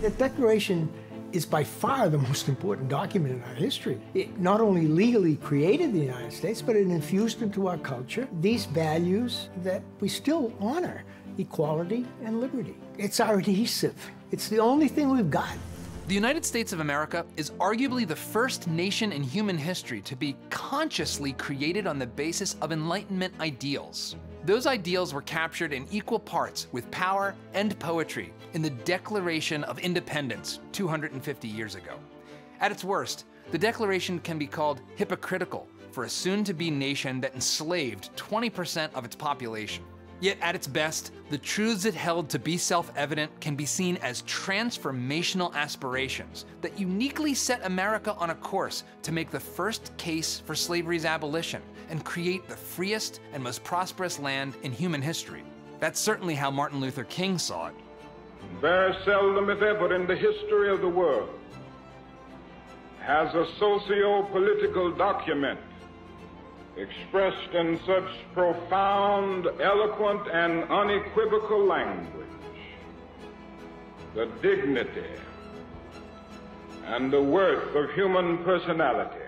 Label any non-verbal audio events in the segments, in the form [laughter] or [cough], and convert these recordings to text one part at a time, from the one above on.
The Declaration is by far the most important document in our history. It not only legally created the United States, but it infused into our culture these values that we still honor equality and liberty. It's our adhesive, it's the only thing we've got. The United States of America is arguably the first nation in human history to be consciously created on the basis of Enlightenment ideals. Those ideals were captured in equal parts with power and poetry in the Declaration of Independence 250 years ago. At its worst, the Declaration can be called hypocritical for a soon to be nation that enslaved 20% of its population. Yet at its best, the truths it held to be self-evident can be seen as transformational aspirations that uniquely set America on a course to make the first case for slavery's abolition and create the freest and most prosperous land in human history. That's certainly how Martin Luther King saw it. Very seldom, if ever, in the history of the world has a socio-political document expressed in such profound, eloquent, and unequivocal language the dignity and the worth of human personality.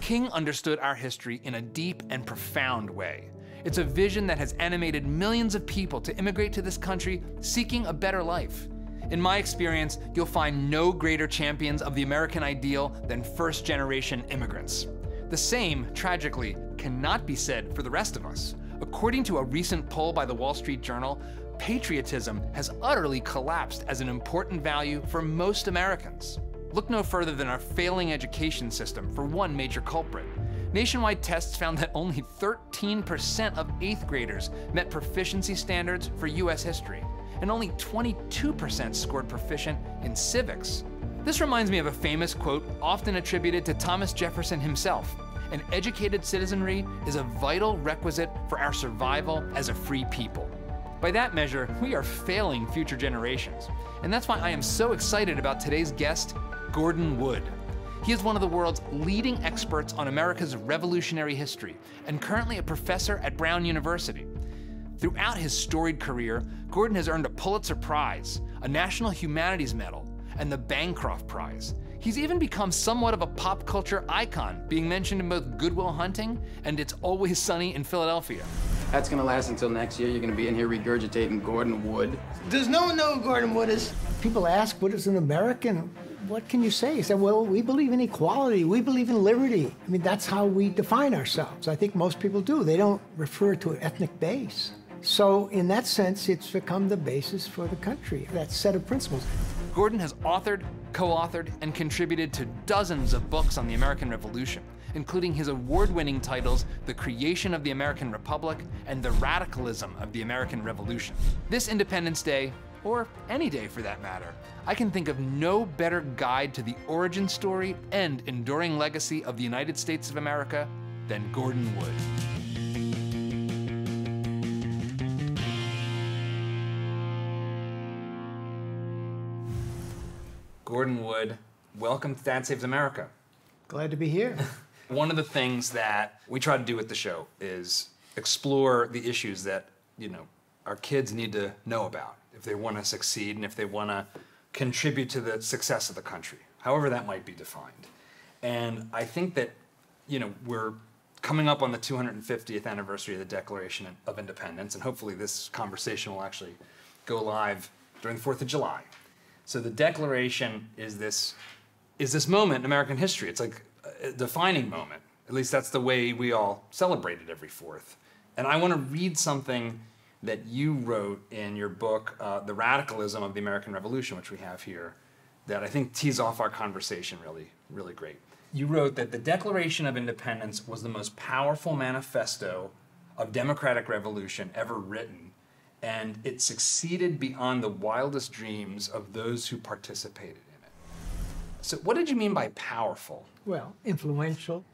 King understood our history in a deep and profound way. It's a vision that has animated millions of people to immigrate to this country seeking a better life. In my experience, you'll find no greater champions of the American ideal than first generation immigrants. The same, tragically, cannot be said for the rest of us. According to a recent poll by the Wall Street Journal, patriotism has utterly collapsed as an important value for most Americans. Look no further than our failing education system for one major culprit. Nationwide tests found that only 13% of eighth graders met proficiency standards for US history, and only 22% scored proficient in civics. This reminds me of a famous quote often attributed to Thomas Jefferson himself. An educated citizenry is a vital requisite for our survival as a free people. By that measure, we are failing future generations. And that's why I am so excited about today's guest, Gordon Wood. He is one of the world's leading experts on America's revolutionary history and currently a professor at Brown University. Throughout his storied career, Gordon has earned a Pulitzer Prize, a National Humanities Medal, and the Bancroft Prize. He's even become somewhat of a pop culture icon, being mentioned in both Good Will Hunting and It's Always Sunny in Philadelphia. That's gonna last until next year. You're gonna be in here regurgitating Gordon Wood. Does no one know who Gordon Wood is? People ask, what is an American? What can you say? He said, well, we believe in equality. We believe in liberty. I mean, that's how we define ourselves. I think most people do. They don't refer to an ethnic base. So in that sense, it's become the basis for the country, that set of principles. Gordon has authored, co-authored, and contributed to dozens of books on the American Revolution, including his award-winning titles, The Creation of the American Republic and The Radicalism of the American Revolution. This Independence Day, or any day for that matter, I can think of no better guide to the origin story and enduring legacy of the United States of America than Gordon Wood. Gordon Wood, welcome to Dad Saves America. Glad to be here. [laughs] One of the things that we try to do with the show is explore the issues that, you know, our kids need to know about if they want to succeed and if they want to contribute to the success of the country, however that might be defined. And I think that, you know, we're coming up on the 250th anniversary of the Declaration of Independence, and hopefully this conversation will actually go live during the 4th of July. So the Declaration is this, is this moment in American history. It's like a defining moment. At least that's the way we all celebrate it every 4th. And I want to read something that you wrote in your book, uh, The Radicalism of the American Revolution, which we have here, that I think tees off our conversation really, really great. You wrote that the Declaration of Independence was the most powerful manifesto of democratic revolution ever written, and it succeeded beyond the wildest dreams of those who participated in it. So, what did you mean by powerful? Well, influential,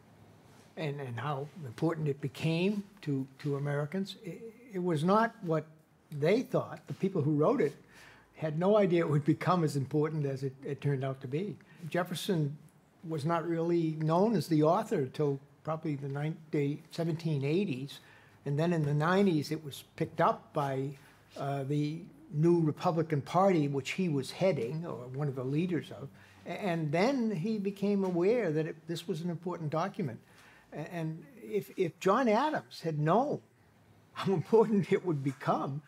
and, and how important it became to, to Americans. It, it was not what they thought. The people who wrote it had no idea it would become as important as it, it turned out to be. Jefferson was not really known as the author until probably the, 19, the 1780s. And then in the 90s, it was picked up by uh, the new Republican Party, which he was heading, or one of the leaders of. And then he became aware that it, this was an important document. And if, if John Adams had known how [laughs] important it would become,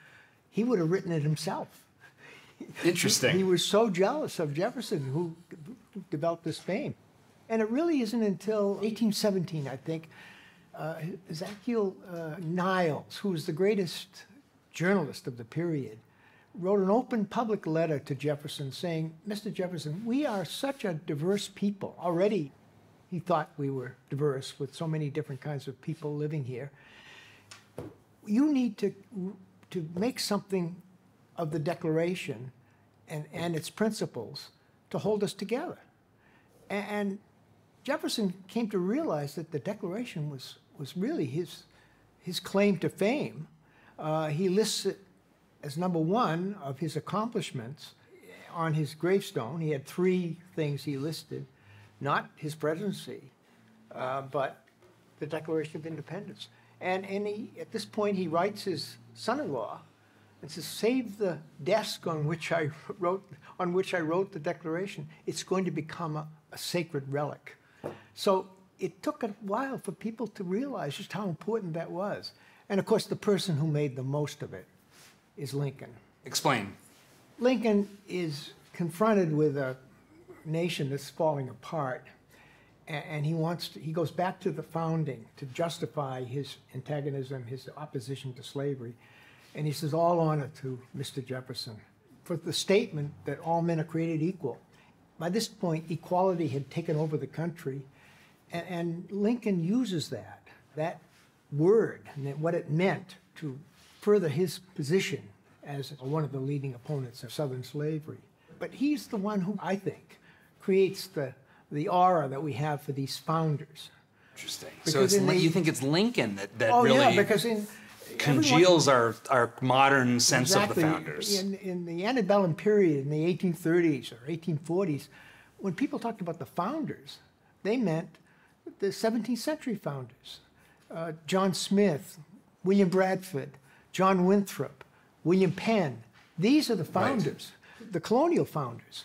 he would have written it himself. Interesting. He, he was so jealous of Jefferson, who developed this fame. And it really isn't until 1817, I think, uh, Ezekiel uh, Niles, who was the greatest journalist of the period, wrote an open public letter to Jefferson saying, Mr. Jefferson, we are such a diverse people. Already he thought we were diverse with so many different kinds of people living here. You need to, to make something of the Declaration and, and its principles to hold us together. And, and Jefferson came to realize that the Declaration was, was really his, his claim to fame. Uh, he lists it as number one of his accomplishments on his gravestone. He had three things he listed, not his presidency, uh, but the Declaration of Independence. And, and he, at this point, he writes his son-in-law and says, "Save the desk on which I [laughs] wrote on which I wrote the Declaration. It's going to become a, a sacred relic." So it took a while for people to realize just how important that was. And of course, the person who made the most of it is Lincoln. Explain. Lincoln is confronted with a nation that's falling apart, and he wants to, he goes back to the founding to justify his antagonism, his opposition to slavery, and he says, "All honor to Mr. Jefferson for the statement that all men are created equal." By this point, equality had taken over the country, and, and Lincoln uses that that word and what it meant to further his position as one of the leading opponents of Southern slavery. But he's the one who, I think, creates the, the aura that we have for these founders. Interesting. so Because it's, in the- you think it's Lincoln that, that Oh, really yeah, because in. everyone- congeals our, our modern sense of the founders. In, in the antebellum period, in the 1830s or 1840s, when people talked about the founders, they meant the 17th century founders. Uh, John Smith, William Bradford, John Winthrop, William Penn. These are the founders, the colonial founders.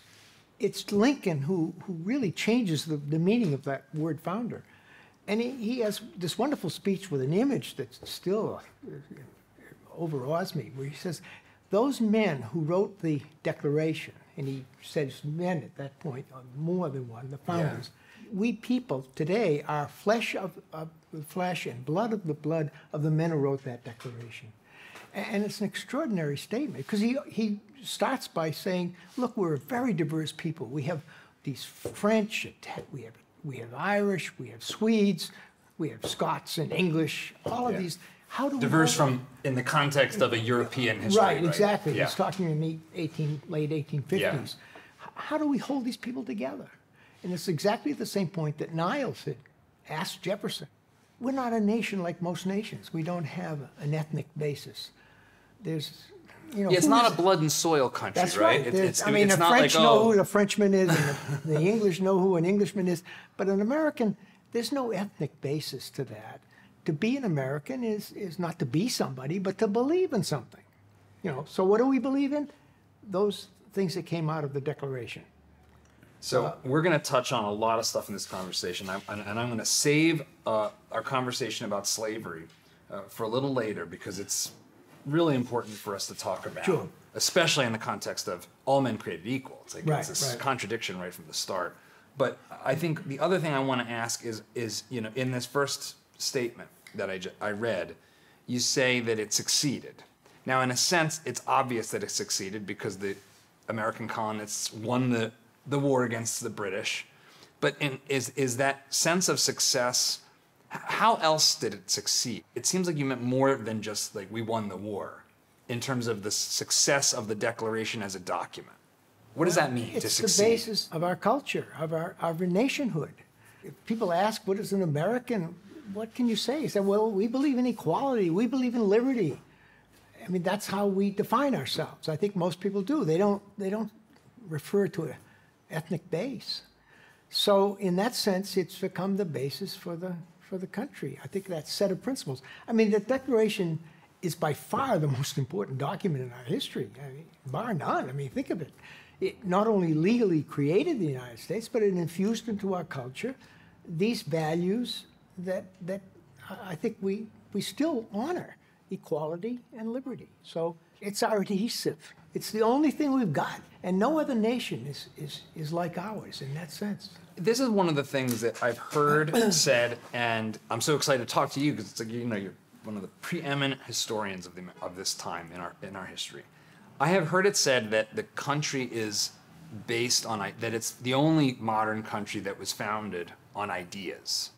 It's Lincoln who, who really changes the, the meaning of that word founder. And he, he has this wonderful speech with an image that still overawes me, where he says, Those men who wrote the Declaration, and he says men at that point, uh, more than one, the founders, we people today are flesh of, of the flesh and blood of the blood of the men who wrote that Declaration. And it's an extraordinary statement because he, he starts by saying, look, we're a very diverse people. We have these French, we have, we have Irish, we have Swedes, we have Scots and English, all of Yeah. these. How do Diverse from in the context of a European history. Right, exactly. Yeah. He's talking in the 18, late 1850s. Yeah. How do we hold these people together? And it's exactly the same point that Niles had asked Jefferson. We're not a nation like most nations. We don't have an ethnic basis. There's, you know, Yeah, it's not is- a blood and soil country, That's right? right. It's, it's, I mean, it's the not French like, know oh, who the Frenchman is, and the, the English know who an Englishman is. But an American, there's no ethnic basis to that. To be an American is is not to be somebody, but to believe in something. You know. So what do we believe in? Those things that came out of the Declaration. So we're going to touch on a lot of stuff in this conversation, I'm, and, and I'm going to save uh, our conversation about slavery uh, for a little later because it's really important for us to talk about, Sure. especially in the context of all men created equal. It's like Right, it's this right. contradiction right from the start. But I think the other thing I want to ask is, is you know, in this first statement that I, I read, you say that it succeeded. Now, in a sense, it's obvious that it succeeded because the American colonists won the, the war against the British. But in, is, is that sense of success, how else did it succeed? It seems like you meant more than just like we won the war in terms of the success of the Declaration as a document. What does that mean to succeed? It's the basis of our culture, of our, of our nationhood. If people ask, what is an American? What can you say? You say, well, we believe in equality. We believe in liberty. I mean, that's how we define ourselves. I think most people do. They don't, they don't refer to an ethnic base. So in that sense, it's become the basis for the, for the country. I think that set of principles. I mean, the Declaration is by far the [laughs] most important document in our history, I mean, bar none. I mean, think of it. It not only legally created the United States, but it infused into our culture these values that, that I think we, we still honor equality and liberty. So it's our adhesive. It's the only thing we've got. And no other nation is, is, is like ours in that sense. This is one of the things that I've heard [coughs] said, and I'm so excited to talk to you because it's like you know you're one of the preeminent historians of the of this time in our in our history. I have heard it said that the country is based on that it's the only modern country that was founded on ideas.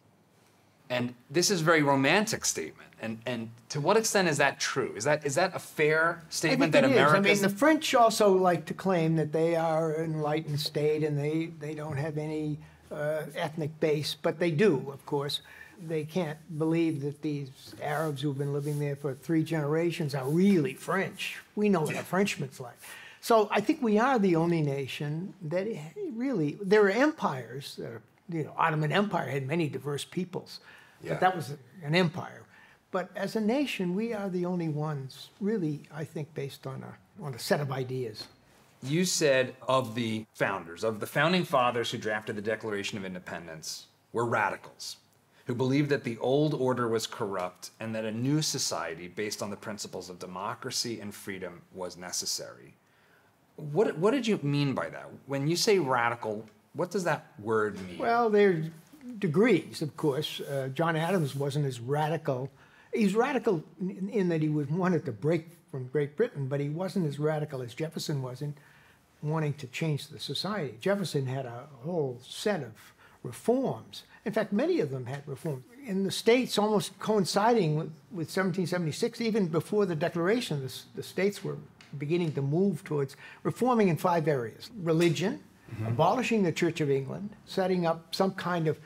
And this is a very romantic statement. And and to what extent is that true? Is that is that a fair statement that America? I mean, the French also like to claim that they are an enlightened state and they they don't have any uh, ethnic base, but they do, of course. They can't believe that these Arabs who've been living there for three generations are really French. We know what a Frenchman's like. So I think we are the only nation that really. There are empires. That are, you know, Ottoman Empire had many diverse peoples, yeah. but that was an empire. But as a nation, we are the only ones, really, I think, based on a on a set of ideas. You said of the founders, of the founding fathers who drafted the Declaration of Independence, were radicals who believed that the old order was corrupt and that a new society based on the principles of democracy and freedom was necessary. What, what did you mean by that? When you say radical, what does that word mean? Well, there are degrees, of course. Uh, John Adams wasn't as radical. He's radical in, in that he was wanted to break from Great Britain, but he wasn't as radical as Jefferson was in wanting to change the society. Jefferson had a whole set of reforms. In fact, many of them had reforms. In the states, almost coinciding with, with 1776, even before the Declaration, the, the, states were beginning to move towards reforming in five areas religion, mm-hmm. abolishing the Church of England, setting up some kind of,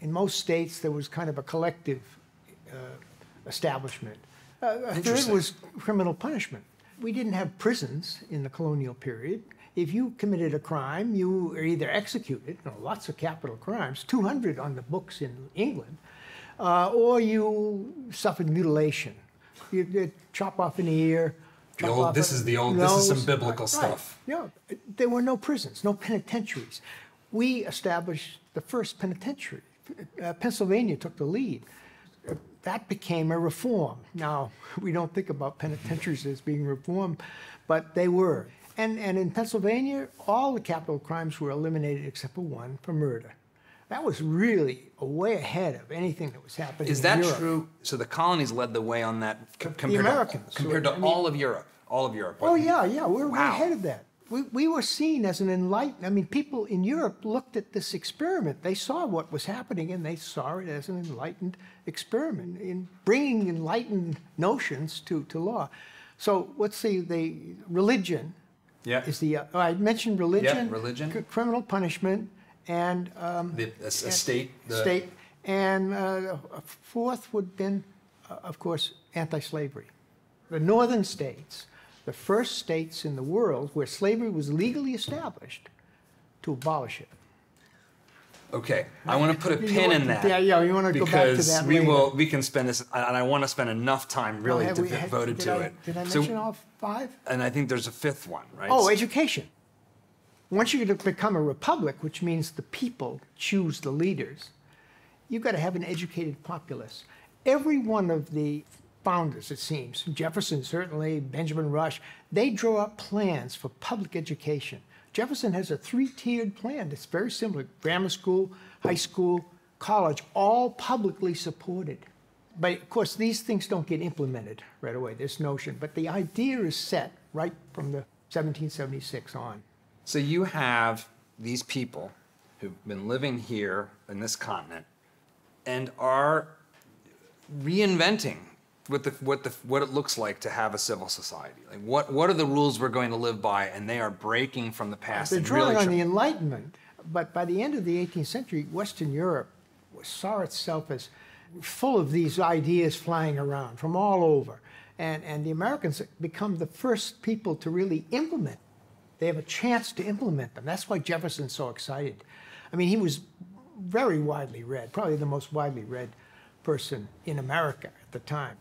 in most states, there was kind of a collective establishment. Uh, a third was criminal punishment. We didn't have prisons in the colonial period if you committed a crime, you were either executed, you know, lots of capital crimes, 200 on the books in England, uh, or you suffered mutilation. You, you chop off an ear. Old, this is the old. Nose. This is some biblical right, stuff. Yeah, there were no prisons, no penitentiaries. We established the first penitentiary. Uh, Pennsylvania took the lead. That became a reform. Now [laughs] we don't think about penitentiaries as being reformed, but they were. And, and in Pennsylvania, all the capital crimes were eliminated except for one, for murder. That was really way ahead of anything that was happening. Is that true? So the colonies led the way on that compared the Americans, to, compared to I mean, all of Europe, all of Europe. Oh yeah, yeah, we're wow. way ahead of that. We, we were seen as an enlightened. I mean, people in Europe looked at this experiment. They saw what was happening, and they saw it as an enlightened experiment in bringing enlightened notions to, to law. So let's see, the religion yeah. Is the uh, oh, I mentioned religion, yeah, religion, criminal punishment, and um, the a, a state, the... state, and uh, fourth would have been, uh, of course, anti-slavery. The northern states, the first states in the world where slavery was legally established, to abolish it. Okay, I want to put a pin in that. Yeah, yeah, you want to go back to that Because we will, we can spend this, and I want to spend enough time oh, really to be devoted to I, it. Did I mention so, all five? And I think there's a fifth one, right? Oh, education. Once you become a republic, which means the people choose the leaders, you've got to have an educated populace. Every one of the founders, it seems, Jefferson certainly, Benjamin Rush, they draw up plans for public education. Jefferson has a three-tiered plan that's very similar. Grammar school, high school, college, all publicly supported. But of course, these things don't get implemented right away, this notion. But the idea is set right from the 1776 on. So you have these people who've been living here in this continent and are reinventing what the what the what it looks like to have a civil society. Like what what are the rules we're going to live by, and they are breaking from the past. They're drawing really on the Enlightenment, but by the end of the 18th century, Western Europe saw itself as full of these ideas flying around from all over, and and the Americans become the first people to really implement. They have a chance to implement them. That's why Jefferson's so excited. I mean, he was very widely read, probably the most widely read person in America at the time.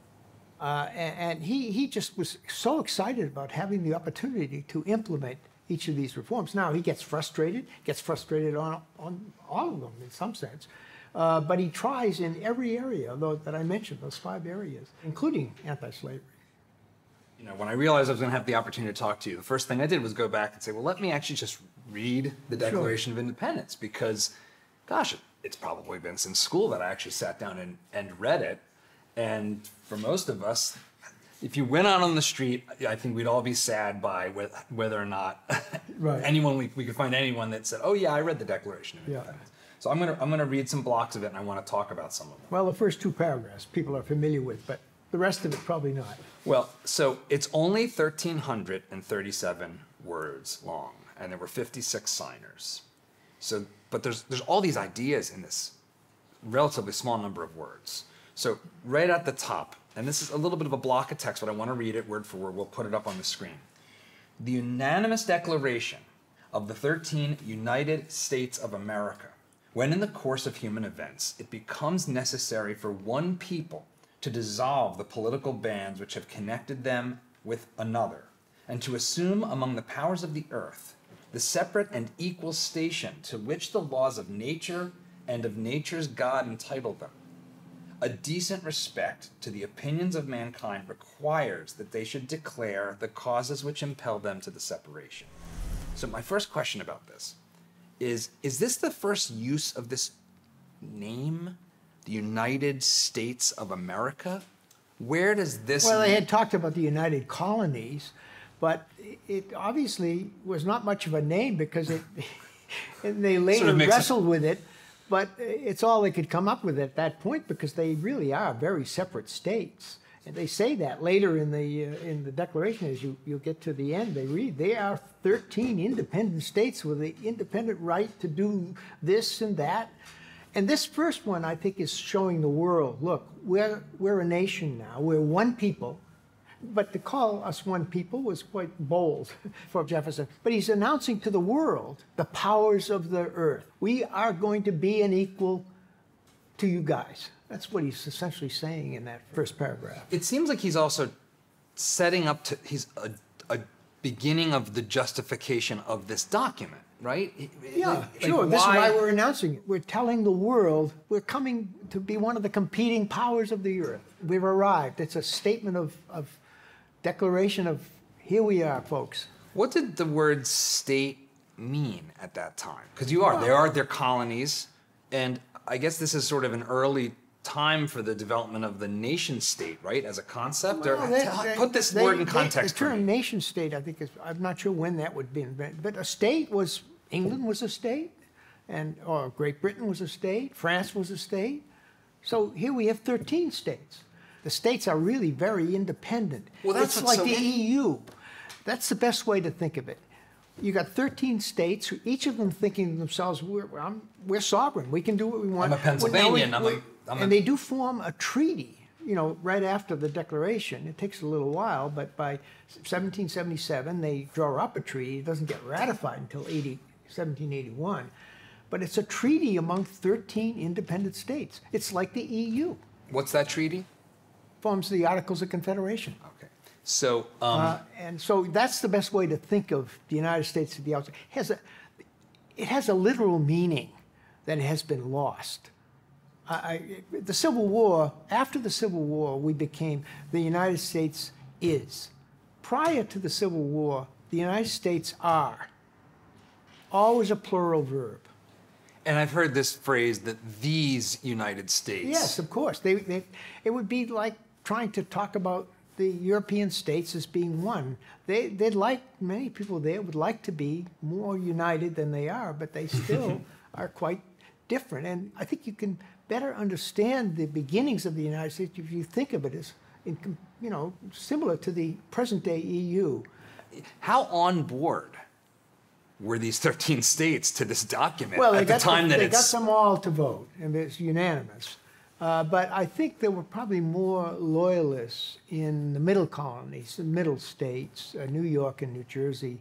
Uh, and, and he, he just was so excited about having the opportunity to implement each of these reforms. Now, he gets frustrated, gets frustrated on, on all of them in some sense. Uh, but he tries in every area though, that I mentioned, those five areas, including anti-slavery. You know, when I realized I was going to have the opportunity to talk to you, the first thing I did was go back and say, well, let me actually just read the Declaration of Independence because, gosh, it's probably been since school that I actually sat down and, and read it. And for most of us, if you went out on the street, I think we'd all be sad by wh- whether or not [laughs] Right. anyone we, we could find anyone that said, "Oh yeah, I read the Declaration of Yeah. Independence." So I'm gonna I'm gonna read some blocks of it, and I want to talk about some of them. Well, the first two paragraphs people are familiar with, but the rest of it probably not. Well, so it's only 1,337 words long, and there were 56 signers. So, but there's there's all these ideas in this relatively small number of words. So right at the top, and this is a little bit of a block of text, but I want to read it word for word. We'll put it up on the screen. The unanimous declaration of the 13 United States of America, when in the course of human events it becomes necessary for one people to dissolve the political bands which have connected them with another, and to assume among the powers of the earth the separate and equal station to which the laws of nature and of nature's God entitle them. A decent respect to the opinions of mankind requires that they should declare the causes which impel them to the separation. So, my first question about this is Is this the first use of this name, the United States of America? Where does this. Well, they had talked about the United Colonies, but it obviously was not much of a name because it, and [laughs] they later makes it- wrestled with it. But it's all they could come up with at that point because they really are very separate states. And they say that later in the uh, in the Declaration, as you you get to the end, they read they are 13 independent states with the independent right to do this and that. And this first one, I think, is showing the world, look, we're we're a nation now. We're one people. But to call us one people was quite bold [laughs] for Jefferson. But he's announcing to the world the powers of the earth. We are going to be an equal to you guys. That's what he's essentially saying in that first paragraph. It seems like he's also setting up to. He's a, a beginning of the justification of this document, right? Yeah, Like- like sure. This is why we're announcing it. We're telling the world we're coming to be one of the competing powers of the earth. We've arrived. It's a statement of, of declaration of here we are, folks. What did the word state mean at that time? Because you are, there are their colonies, and I guess this is sort of an early time for the development of the nation state, right, as a concept? or they- they- put this they- word in they- context The for term nation state, I think, is, I'm not sure when that would be invented, but a state was, England was a state, and, or Great Britain was a state, France was a state. So here we have 13 states. The states are really very independent. Well, that's It's like so the EU. That's the best way to think of it. You got 13 states, each of them thinking to themselves, we're, I'm, we're sovereign, we can do what we want. I'm a Well, we- Pennsylvanian, I'm a- I'm a- And they do form a treaty, you know, right after the Declaration. It takes a little while, but by 1777, they draw up a treaty. It doesn't get ratified until 80, 1781. But it's a treaty among 13 independent states. It's like the EU, What's that treaty? Forms the Articles of Confederation. Okay. So, um, Uh, and so that's the best way to think of the United States at the outset. It has a, it has a literal meaning that has been lost. I, I, the Civil War, after the Civil War, we became the United States is. Prior to the Civil War, the United States are. Always a plural verb. and I've heard this phrase that these United States. Yes, of course. They, they, it would be like trying to talk about the European states as being one. They, they'd like, many people there would like to be more united than they are, but they [laughs] still are quite different. And I think you can better understand the beginnings of the United States if you think of it as, in, you know, similar to the present day EU. How on board were these 13 states to this document Well, they at the time them, that they it's got them all to vote, and it's unanimous. Uh, but I think there were probably more loyalists in the middle colonies, the middle states, uh, New York and New Jersey,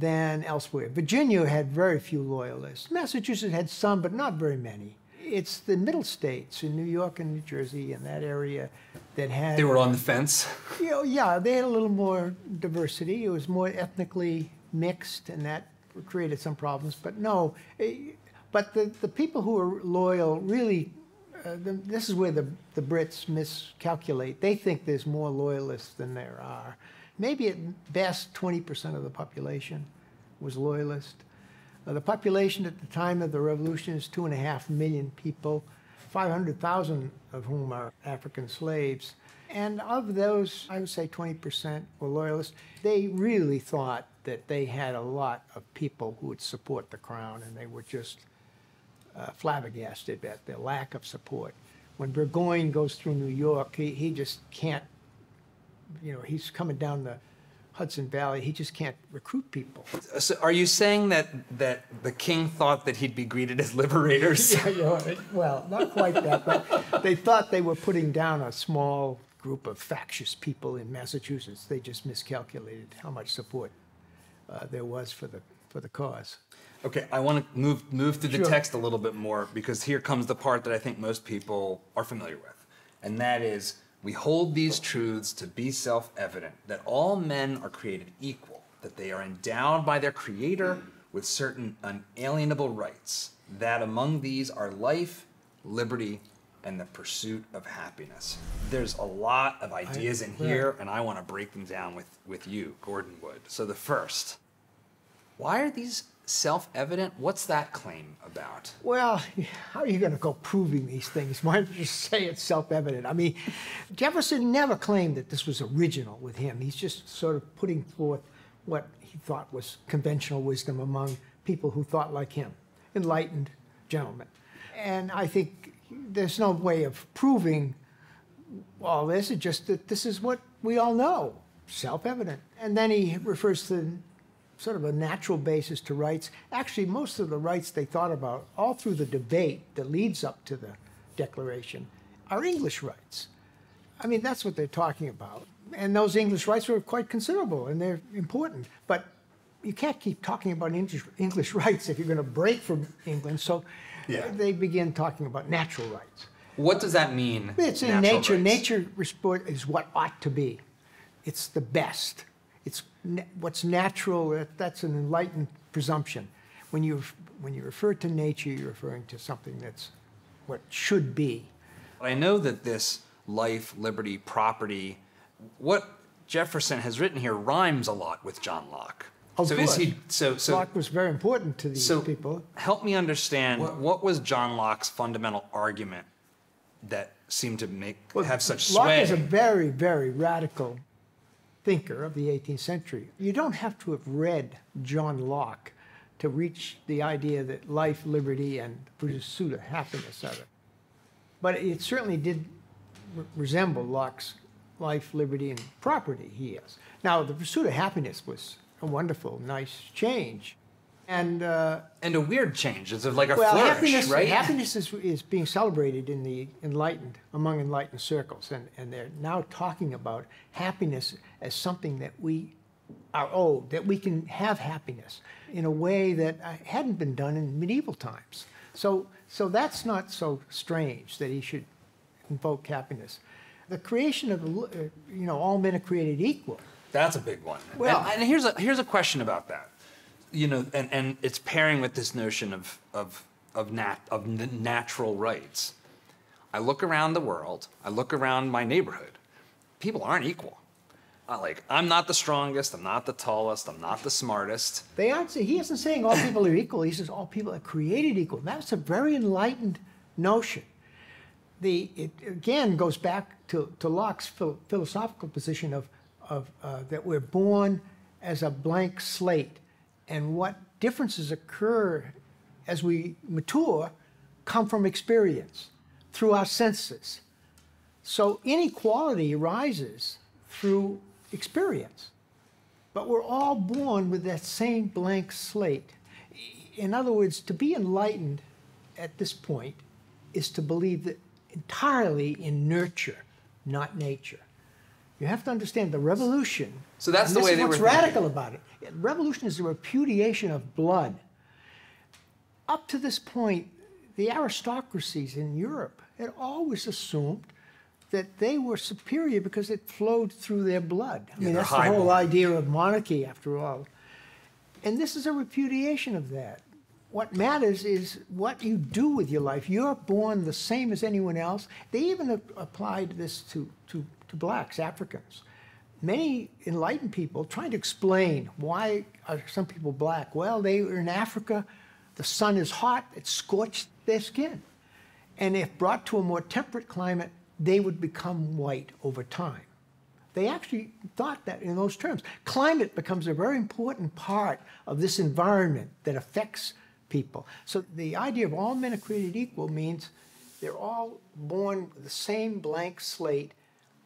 than elsewhere. Virginia had very few loyalists. Massachusetts had some, but not very many. It's the middle states in New York and New Jersey and that area that had. They were on the fence. You know, yeah, they had a little more diversity. It was more ethnically mixed, and that created some problems. But no, eh, but the, the people who were loyal really, uh, the, this is where the, the Brits miscalculate. They think there's more loyalists than there are. Maybe at best 20% of the population was loyalist. Uh, the population at the time of the revolution is two and a half million people, 500,000 of whom are African slaves. And of those, I would say 20% were loyalists. They really thought that they had a lot of people who would support the crown, and they were just uh, flabbergasted at the lack of support. When Burgoyne goes through New York, he, he just can't, you know, he's coming down the Hudson Valley, he just can't recruit people. So are you saying that that the king thought that he'd be greeted as liberators? [laughs] Yeah, you know, well, not quite that, but they thought they were putting down a small group of factious people in Massachusetts. They just miscalculated how much support uh, there was for the, for the cause. Okay, I want to move move through the Sure. text a little bit more because here comes the part that I think most people are familiar with, and that is we hold these truths to be self-evident that all men are created equal, that they are endowed by their creator with certain unalienable rights, that among these are life, liberty, and the pursuit of happiness. There's a lot of ideas in here, and I want to break them down with, with you, Gordon Wood. So the first, why are these self-evident? What's that claim about? Well, [laughs] how are you going to go proving these things? [laughs] Why don't you just say it's self-evident? I mean, Jefferson never claimed that this was original with him. He's just sort of putting forth what he thought was conventional wisdom among people who thought like him, enlightened gentlemen. And I think there's no way of proving all this. It's just that this is what we all know, self-evident. And then he refers to sort of a natural basis to rights. Actually, most of the rights they thought about all through the debate that leads up to the Declaration are English rights. I mean, that's what they're talking about. And those English rights were quite considerable and they're important. But you can't keep talking about English, English [laughs] rights if you're going to break from England. So Yeah. Uh, they begin talking about natural rights. What does that mean? It's in nature. rights? Nature is what ought to be. It's the best. What's natural. That's an enlightened presumption. When you when you refer to nature, you're referring to something that's what should be. I know that this life, liberty, property, what Jefferson has written here rhymes a lot with John Locke. Of so course. is he so so Locke was very important to these so people. help me understand what, was John Locke's fundamental argument that seemed to make have such Locke sway? is a very, very radical thinker of the 18th century. You don't have to have read John Locke to reach the idea that life, liberty, and pursuit of happiness are it. But it certainly did re- resemble Locke's life, liberty, and property he is. Now, the pursuit of happiness was a wonderful, nice change. And uh, and a weird change. It's like a well, flourish, happiness, right? happiness is, is being celebrated in the enlightened, among enlightened circles, and, and they're now talking about happiness as something that we are owed, that we can have happiness in a way that uh, hadn't been done in medieval times. So, so that's not so strange that he should invoke happiness. The creation of, uh, you know, all men are created equal. That's a big one. Well- and, and here's a here's a question about that. You know, and, and it's pairing with this notion of of of nat of natural rights. I look around the world. I look around my neighborhood. People aren't equal. Uh, like I'm not the strongest. I'm not the tallest. I'm not the smartest. They aren't. He isn't saying all people are equal. He says all people are created equal. That's a very enlightened notion. The it again goes back to, to Locke's phil- philosophical position of of uh, that we're born as a blank slate, and what differences occur as we mature come from experience through our senses. So inequality arises through experience. But we're all born with that same blank slate. In other words, to be enlightened at this point is to believe that entirely in nurture, not nature. You have to understand the revolution. So that's the way is they what's were thinking. radical about it. Revolution is the repudiation of blood. Up to this point, the aristocracies in Europe had always assumed that they were superior because it flowed through their blood. I Yeah, mean, that's the whole highborn. idea of monarchy, after all. And this is a repudiation of that. What matters is what you do with your life. You're born the same as anyone else. They even applied this to, to, to blacks, Africans. Many enlightened people trying to explain why are some people black. Well, they were in Africa, the sun is hot, it scorched their skin. And if brought to a more temperate climate, they would become white over time. They actually thought that in those terms. Climate becomes a very important part of this environment that affects people. So the idea of all men are created equal means they're all born with the same blank slate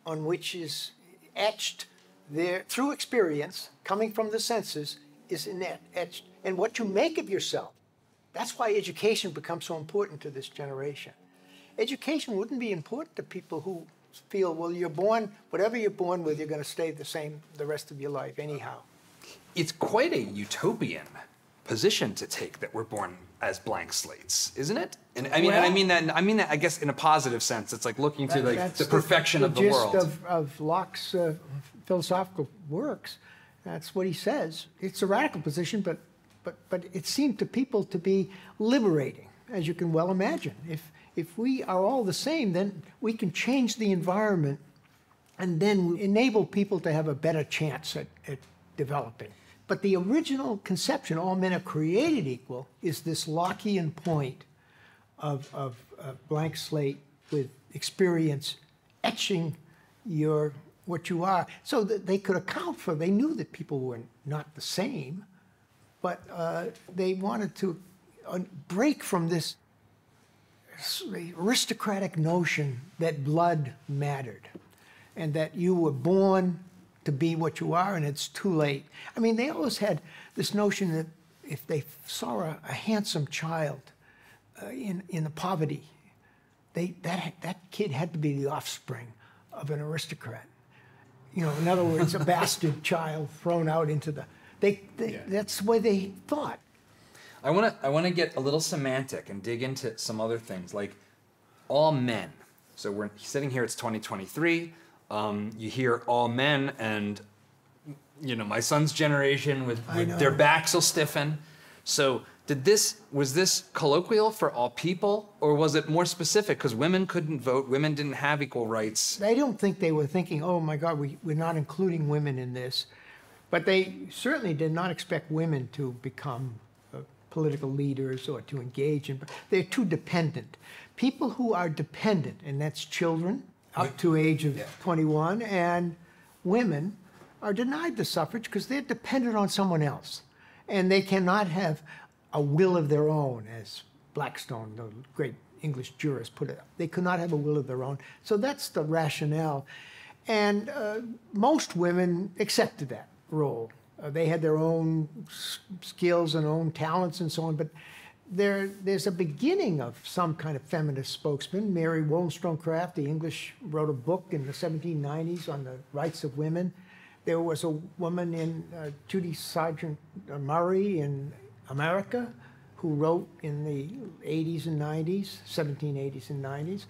on which is etched their through experience coming from the senses is in that etched and what you make of yourself that's why education becomes so important to this generation. Education wouldn't be important to people who feel, well, you're born, whatever you're born with, you're going to stay the same the rest of your life, anyhow. It's quite a utopian position to take that we're born as blank slates, isn't it? And I mean, and I mean that. I mean that. I guess in a positive sense, it's like looking to That- like that's the perfection of the gist world. Of, of Locke's uh, philosophical works. That's what he says. It's a radical position, but, but, but it seemed to people to be liberating, as you can well imagine. If, if we are all the same, then we can change the environment and then enable people to have a better chance at, at developing. But the original conception, all men are created equal, is this Lockean point of, of blank slate with experience etching your what you are, so that they could account for. They knew that people were not the same, but uh, they wanted to uh, break from this aristocratic notion that blood mattered, and that you were born to be what you are, and it's too late. I mean, they always had this notion that if they saw a, a handsome child uh, in in the poverty, they that that kid had to be the offspring of an aristocrat. You know, in other words, a [laughs] bastard child thrown out into the. They, they that's the way they thought. I want to I want to get a little semantic and dig into some other things like all men. So we're sitting here. It's 2023. Um, you hear all men, and you know my son's generation with, with their backs will stiffen. So did this was this colloquial for all people, or was it more specific? Because women couldn't vote, women didn't have equal rights. I don't think they were thinking, oh my God, we, we're not including women in this. But they certainly did not expect women to become uh, political leaders or to engage in. They're too dependent. People who are dependent, and that's children up to age of 21, and women are denied the suffrage because they're dependent on someone else. And they cannot have a will of their own, as Blackstone, the great English jurist, put it. They could not have a will of their own. So that's the rationale. And uh, most women accepted that role. Uh, they had their own s- skills and own talents and so on, but there, there's a beginning of some kind of feminist spokesman. Mary Wollstonecraft, the English, wrote a book in the 1790s on the rights of women. There was a woman in uh, Judy Sargent uh, Murray in America who wrote in the 80s and 90s, 1780s and 90s,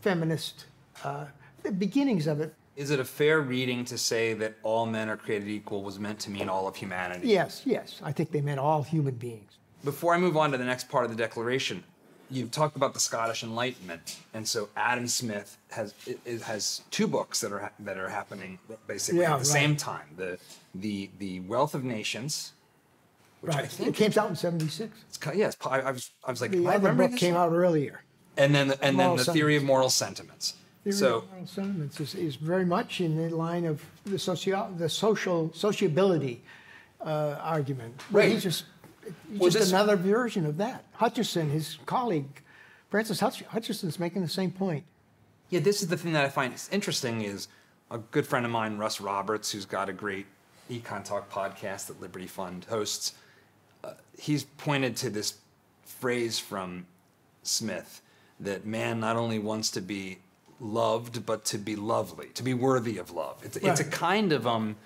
feminist, uh, the beginnings of it. Is it a fair reading to say that all men are created equal was meant to mean all of humanity? Yes, yes, I think they meant all human beings. Before I move on to the next part of the Declaration, you've talked about the Scottish Enlightenment, and so Adam Smith has it, it has two books that are that are happening basically Yeah, at the right. same time. The the the Wealth of Nations, which I Right. think It came out in 76. it's kind yes, I, I was I was like, The I other book came out earlier. and then the, and then the theory of moral sentiments. Theory so of moral sentiments is, is very much in the line of the socio the social sociability uh, argument. Right. He's just Well, just another version of that. Hutcheson, his colleague, Francis Hutch- Hutcheson's making the same point. Yeah, this is the thing that I find interesting is a good friend of mine, Russ Roberts, who's got a great Econ Talk podcast that Liberty Fund hosts. Uh, he's pointed to this phrase from Smith that man not only wants to be loved, but to be lovely, to be worthy of love. It's, it's a kind of um,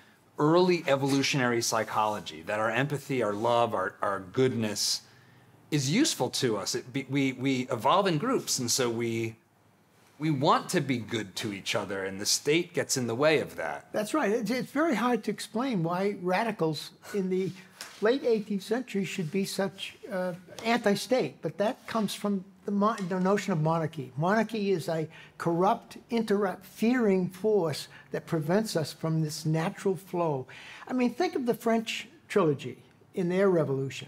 early evolutionary psychology that our empathy, our love, our, our goodness is useful to us. We we evolve in groups, and so we we want to be good to each other, and the state gets in the way of that. That's right. It's, it's very hard to explain why radicals in the late 18th century should be such uh, anti-state, but that comes from the, the notion of monarchy. Monarchy is a corrupt, interfering force that prevents us from this natural flow. I mean, think of the French trilogy in their revolution.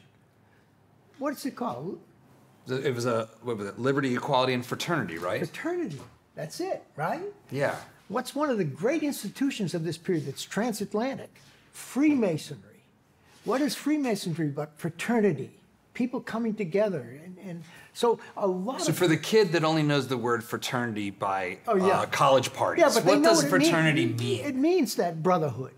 What is it called? It was a what was it? Liberty, equality, and fraternity, right? Fraternity. That's it, right? Yeah. What's one of the great institutions of this period that's transatlantic? Freemasonry. What is Freemasonry but fraternity? People coming together. And, and so a lot So for the kid that only knows the word fraternity by Oh, yeah. uh, college parties, yeah, but what does what it mean- fraternity mean? It means that brotherhood,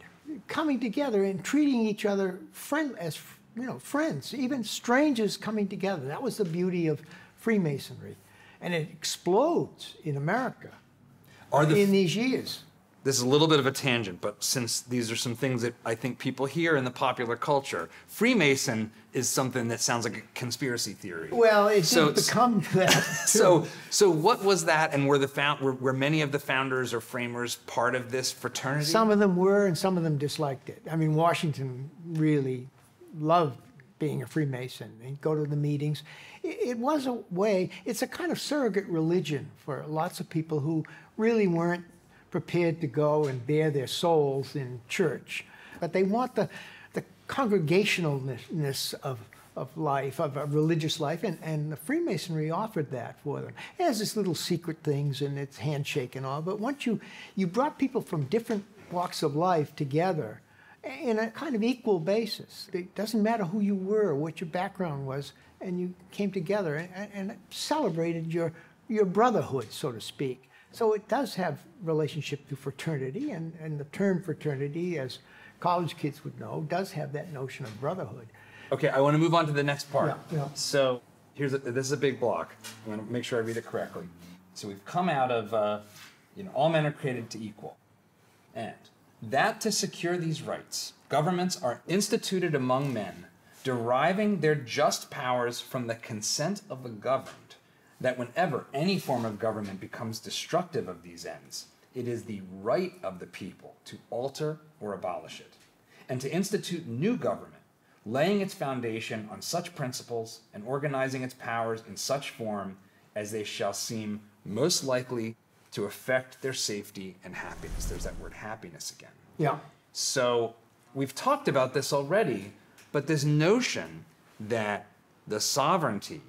coming together and treating each other friend, as you know, friends, even strangers coming together. That was the beauty of Freemasonry. And it explodes in America Are the in these years. This is a little bit of a tangent, but since these are some things that I think people hear in the popular culture, Freemason is something that sounds like a conspiracy theory. Well, it So did it's- become [laughs] that. So, so what was that, and were the found, were, were many of the founders or framers part of this fraternity? Some of them were, and some of them disliked it. I mean, Washington really loved being a Freemason. He'd go to the meetings. It, it was a way, it's a kind of surrogate religion for lots of people who really weren't prepared to go and bare their souls in church. But they want the, the congregationalness of, of life, of a religious life, and, and the Freemasonry offered that for them. It has this little secret things and its handshake and all, but once you, you brought people from different walks of life together in a kind of equal basis. It doesn't matter who you were, what your background was, and you came together and, and celebrated your, your brotherhood, so to speak. So it does have relationship to fraternity, and, and the term fraternity, as college kids would know, does have that notion of brotherhood. Okay, I want to move on to the next part. Yeah, yeah. So here's a, this is a big block. I'm going to make sure I read it correctly. So we've come out of, uh, you know, all men are created to equal, and that to secure these rights, governments are instituted among men, deriving their just powers from the consent of the governed. That whenever any form of government becomes destructive of these ends, it is the right of the people to alter or abolish it, and to institute new government laying its foundation on such principles and organizing its powers in such form as they shall seem most likely to affect their safety and happiness. There's that word happiness again. Yeah. So we've talked about this already, but this notion that the sovereignty,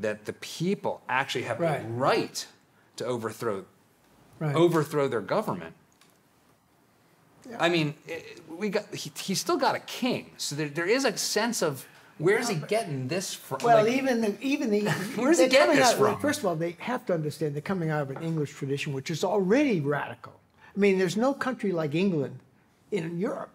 that the people actually have Right. a right to overthrow Right. overthrow their government. I mean, i- we got he, he's still got a king, so there, there is a sense of where's he getting this from? Well, Like, even the, even the [laughs] Where's he getting this out- well, from? First of all, they have to understand they're coming out of an English tradition, which is already radical. I mean, there's no country like England in Europe.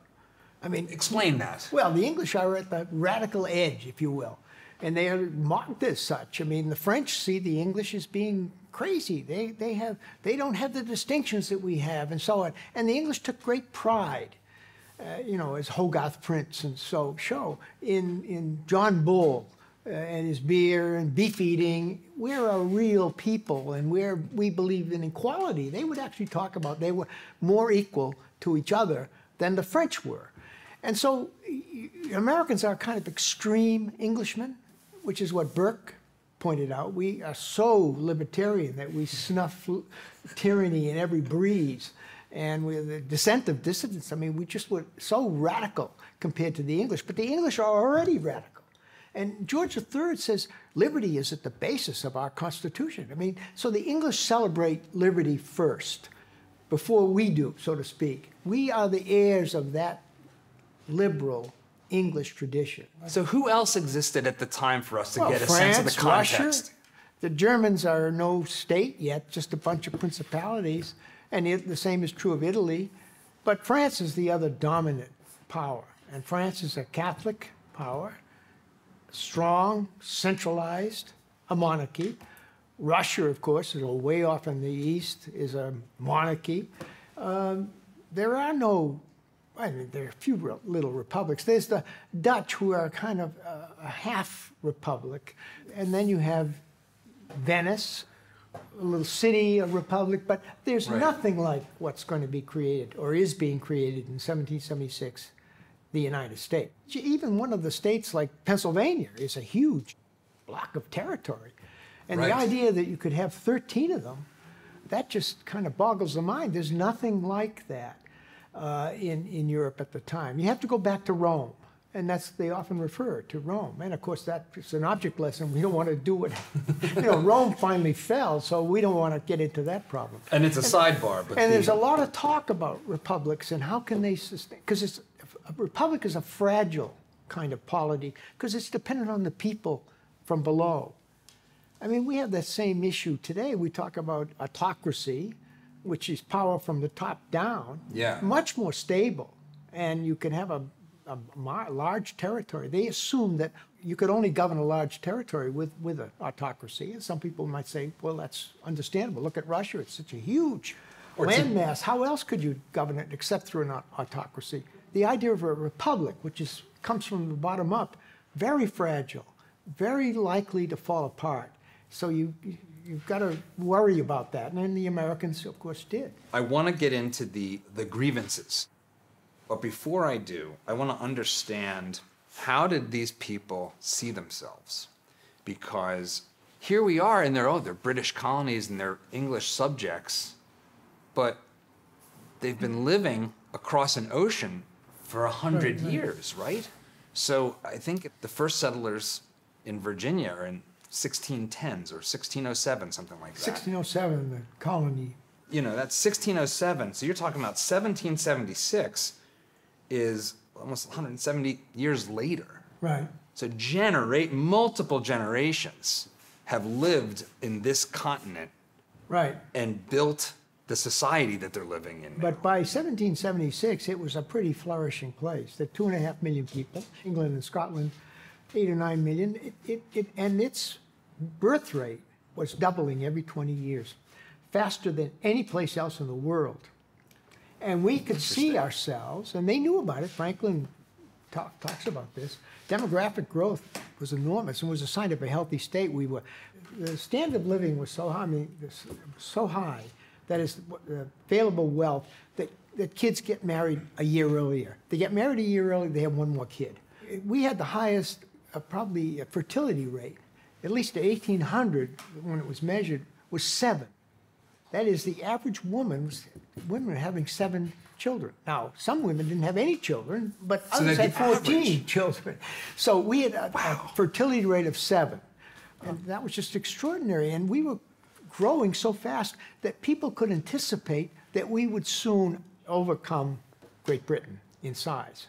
I mean, explain that. well, the English are at the radical edge, if you will, and they are marked as such. I mean, the French see the English as being crazy. They they have they don't have the distinctions that we have, and so on. And the English took great pride uh, you know, as Hogarth prints and so show in, in John Bull uh, and his beer and beef eating. We're a real people and we're, we believe in equality. They would actually talk about they were more equal to each other than the French were. And so Americans are kind of extreme Englishmen, which is what Burke pointed out. We are so libertarian that we snuff tyranny in every breeze. And with the descent of dissidents, I mean, we just were so radical compared to the English. But the English are already radical. And George III says liberty is at the basis of our Constitution. I mean, so the English celebrate liberty first, before we do, so to speak. We are the heirs of that liberal English tradition. So who else existed at the time for us to Well, get a sense of the France, context? Russia. The Germans are no state yet, just a bunch of principalities, and it, the same is true of Italy. But France is the other dominant power, and France is a Catholic power, strong, centralized, a monarchy. Russia, of course, is way off in the east, is a monarchy. Um, there are no I mean, there are a few real little republics. There's the Dutch, who are kind of a, a half republic, and then you have Venice, a little city, a republic, but there's Right. nothing like what's going to be created or is being created in 1776, the United States. Even one of the states like Pennsylvania is a huge block of territory. And the idea that you could have 13 of them, that just kind of boggles the mind. There's nothing like that uh, in, in Europe at the time. You have to go back to Rome. And that's they often refer to Rome, and of course that's an object lesson. We don't want to do it. [laughs] you know, Rome finally fell, so we don't want to get into that problem. And it's a sidebar, but And there's a lot of talk about republics and how can they sustain, because it's, a republic is a fragile kind of polity, because it's dependent on the people from below. I mean, we have that same issue today. We talk about autocracy, which is power from the top down. Yeah. Much more stable. And you can have a, a mar- large territory. They assume that you could only govern a large territory with, with an autocracy. And some people might say, well, that's understandable. Look at Russia. It's such a huge landmass. How else could you govern it except through an autocracy? The idea of a republic, which is, comes from the bottom up, very fragile, very likely to fall apart. So you, you've got to worry about that. And then the Americans, of course, did. I want to get into the the grievances, but before I do, I want to understand how did these people see themselves? Because here we are, and they're oh, they're British colonies and they're English subjects, but they've been living across an ocean for a hundred years, right? So I think the first settlers in Virginia are in 1610s or 1607, something like that oh 1607, the colony. you know, that's 1607. So you're talking about 1776 is almost 170 years later. Right. So generate multiple generations have lived in this continent Right. and built the society that they're living in. now. But by 1776, it was a pretty flourishing place. Were two and a half million people, England and Scotland, eight or nine million. It, it, it, and its birth rate was doubling every 20 years, faster than any place else in the world. And we could see ourselves, and they knew about it. Franklin talk, talks about this. Demographic growth was enormous and was a sign of a healthy state. We were, the standard of living was so high, I mean, so high that is the available wealth that, that kids get married a year earlier. They get married a year earlier, they have one more kid. We had the highest, uh, probably, uh, fertility rate, at least to 1800 when it was measured, was seven. That is, the average woman was, women were having seven children. Now, some women didn't have any children, but So others had 14 average- children. [laughs] So we had a, a fertility rate of seven. And that was just extraordinary. And we were growing so fast that people could anticipate that we would soon overcome Great Britain in size.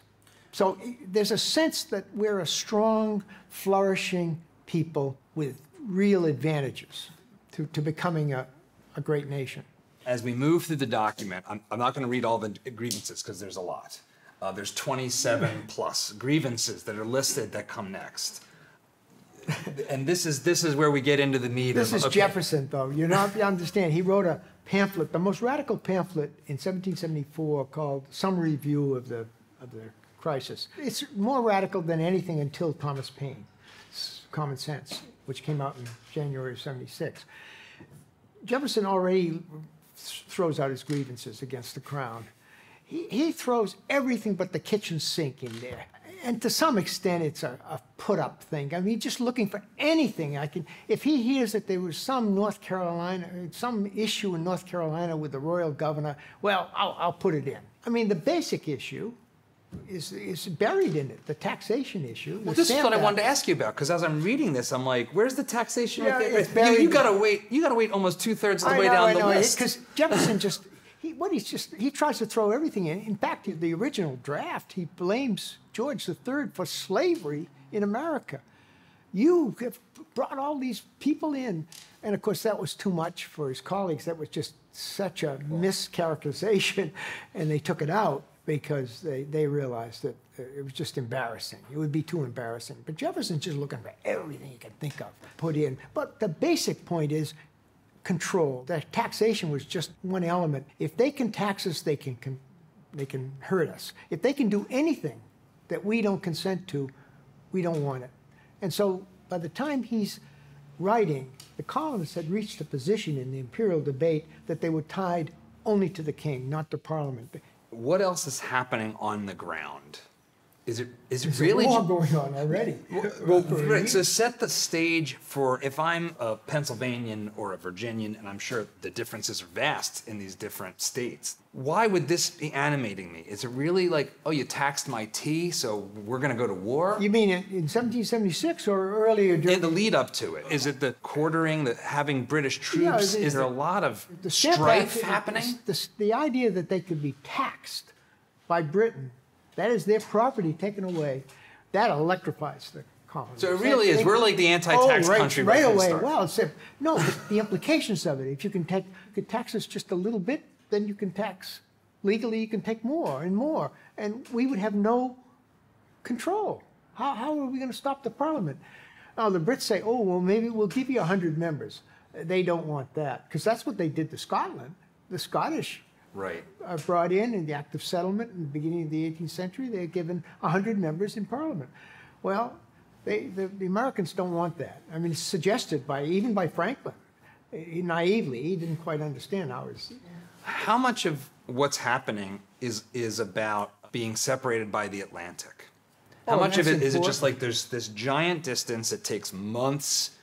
So eh, there's a sense that we're a strong, flourishing people with real advantages to, to becoming a, a great nation. As we move through the document, I'm, I'm not going to read all the grievances because there's a lot. Uh, there's 27 [laughs] plus grievances that are listed that come next. And this is this is where we get into the meat This of is okay, Jefferson, though. You not you understand. He wrote a pamphlet, the most radical pamphlet in 1774, called "Summary View of the of the Crisis." It's more radical than anything until Thomas Paine's Common Sense, which came out in January of '76. Jefferson already throws out his grievances against the crown. He, he throws everything but the kitchen sink in there. And to some extent, it's a, a put up thing. I mean, just looking for anything I can. If he hears that there was some North Carolina, some issue in North Carolina with the royal governor, well, I'll, I'll put it in. I mean, the basic issue is, is buried in it the taxation issue. Well, this is what I wanted to ask you about because as I'm reading this, I'm like, "Where's the taxation?" Yeah, right it's you, you gotta wait. You gotta wait almost two thirds of the I way know, down I the know, list. Because Jefferson just, he, what he's just, he tries to throw everything in. In fact, the original draft, he blames George III for slavery in America. You have brought all these people in. And of course, that was too much for his colleagues. That was just such a mischaracterization. And they took it out because they, they realized that it was just embarrassing. It would be too embarrassing. But Jefferson's just looking for everything he can think of put in. But the basic point is control. That taxation was just one element. If they can tax us, they can, con- they can hurt us. If they can do anything that we don't consent to, we don't want it. And so by the time he's writing, the colonists had reached a position in the imperial debate that they were tied only to the king, not to parliament. What else is happening on the ground? Is it is it There's really a war going on already. Well, [laughs] right, so set the stage for if I'm a Pennsylvanian or a Virginian, and I'm sure the differences are vast in these different states. Why would this be animating me? Is it really like, oh, you taxed my tea, so we're going to go to war? You mean in, in 1776 or earlier during in the lead up to it, is it the quartering, the having British troops? the- is there a lot of the strife Act, happening? The, the idea that they could be taxed by Britain, that is their property taken away, that electrifies the colonies. So it really is. We're like the anti-tax oh, right, country right right away. Well, it's, no, but the implications of it. If you can take, could tax us just a little bit, then you can tax legally. You can take more and more, and we would have no control. How, how are we going to stop the parliament? Now, the Brits say, oh, well, maybe we'll give you 100 members. They don't want that because that's what they did to Scotland. The Scottish right. are brought in in the Act of Settlement in the beginning of the 18th century. They're given 100 members in Parliament. Well, they, the, the Americans don't want that. I mean, it's suggested by even by Franklin. He, naively, he didn't quite understand how it's. How much of what's happening is is about being separated by the Atlantic? How Oh, much of it is it just like there's this giant distance that takes months,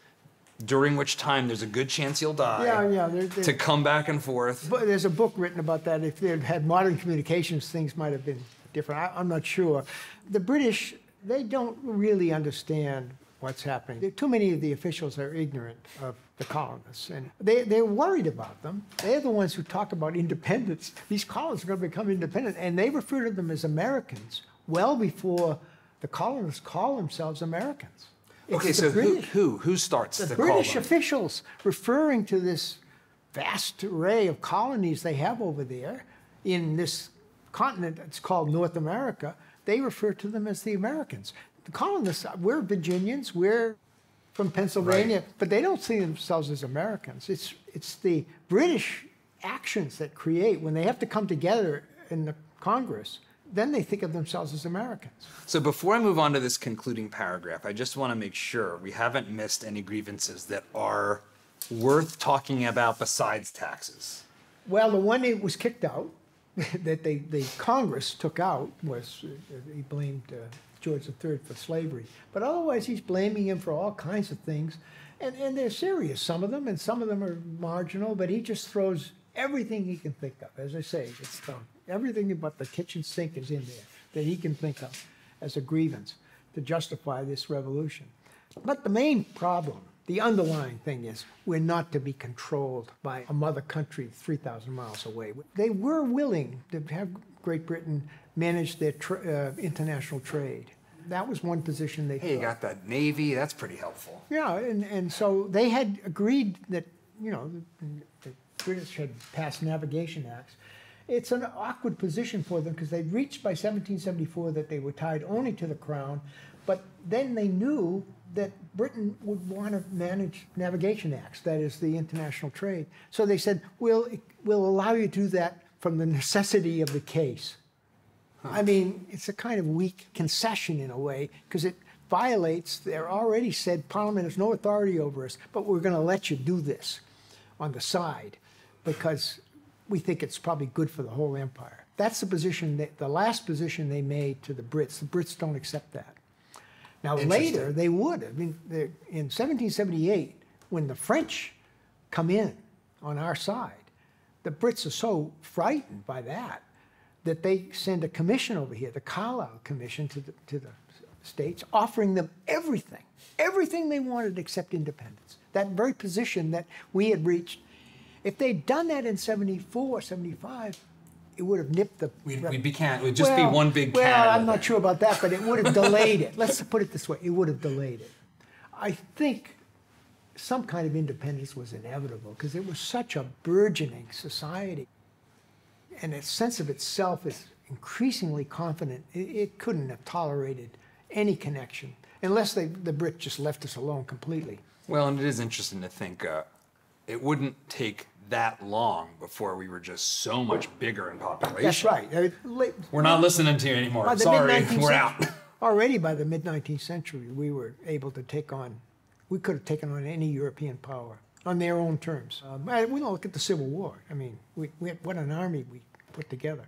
during which time there's a good chance you'll die, Yeah, yeah. They're, they're, to come back and forth? But there's a book written about that. If they'd had modern communications, things might have been different. I, I'm not sure. The British, they don't really understand what's happening. There- Too many of the officials are ignorant of the colonists, and they, they're worried about them. They're the ones who talk about [laughs] independence. These colonists are going to become independent, and they refer to them as Americans well before the colonists call themselves Americans. Okay, so who, British who who starts the the British officials referring to this vast array of colonies they have over there in this continent that's called North America, they refer to them as the Americans. The colonists, we're Virginians, we're from Pennsylvania, Right. but they don't see themselves as Americans. It's, it's the British actions that create, when they have to come together in the Congress, then they think of themselves as Americans. So before I move on to this concluding paragraph, I just want to make sure we haven't missed any grievances that are worth talking about besides taxes. Well, the one that was kicked out, [laughs] that they, the Congress took out, was, uh, he blamed uh, George III for slavery. But otherwise, he's blaming him for all kinds of things. And, and they're serious, some of them, and some of them are marginal, but he just throws everything he can think of. As I say, it's um, everything but the kitchen sink is in there that he can think of as a grievance to justify this revolution. But the main problem, the underlying thing is we're not to be controlled by a mother country 3,000 miles away. They were willing to have Great Britain manage their tra- uh, international trade. That was one position they Hey, you got that navy. That's pretty helpful. Yeah, and, and so they had agreed that, you know, the, the British had passed navigation acts. It's an awkward position for them because they'd reached by 1774 that they were tied only to the crown, but then they knew that Britain would want to manage navigation acts, that is the international trade. So they said, we'll, we'll allow you to do that from the necessity of the case. I mean, it's a kind of weak concession in a way because it violates, they're already said Parliament has no authority over us, but we're going to let you do this on the side because we think it's probably good for the whole empire. That's the position, that, the last position they made to the Brits. The Brits don't accept that. Now, later, they would. I mean, in 1778, when the French come in on our side, the Brits are so frightened by that that they send a commission over here, the Carlisle Commission, to the, to the states, offering them everything, everything they wanted except independence. That very position that we had reached. If they'd done that in 74, 75, it would have nipped the. We'd, we'd be can't. It would just be one big Well, Canada. I'm not sure about that, but it would have delayed it. Let's put it this way: it would have delayed it. I think some kind of independence was inevitable because it was such a burgeoning society, and its sense of itself is increasingly confident. It, it couldn't have tolerated any connection unless they, the Brits just left us alone completely. Well, and it is interesting to think uh, it wouldn't take that long before we were just so much bigger in population. That's right. Uh, late- We're not listening to you anymore. Sorry, we're out. [laughs] Already by the mid 19th century, we were able to take on, we could have taken on any European power on their own terms. Um, and we don't look at the Civil War. I mean, we, we had, what an army we put together.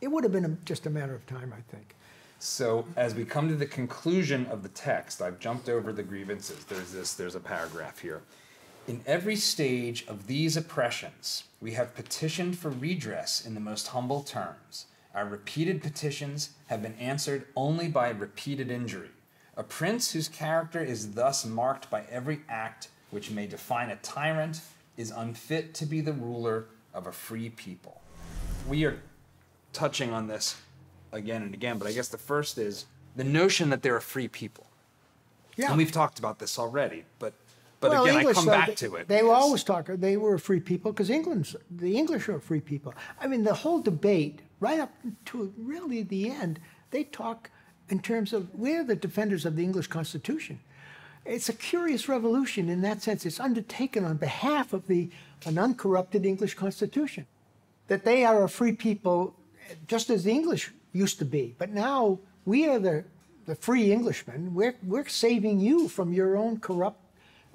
It would have been a, just a matter of time, I think. So as we come to the conclusion of the text, I've jumped over the grievances. There's this, there's a paragraph here. In every stage of these oppressions, we have petitioned for redress in the most humble terms. Our repeated petitions have been answered only by repeated injury. A prince whose character is thus marked by every act which may define a tyrant is unfit to be the ruler of a free people. We are touching on this again and again, but I guess the first is the notion that they're a free people. Yeah. And we've talked about this already, but but Well, again, English, I come uh, back they- to it. They because- always talking. They were a free people because England's the English are a free people. I mean, the whole debate, right up to really the end, they talk in terms of we're the defenders of the English Constitution. It's a curious revolution in that sense. It's undertaken on behalf of the an uncorrupted English Constitution. That they are a free people, just as the English used to be. But now we are the the free Englishmen. We're we're saving you from your own corrupt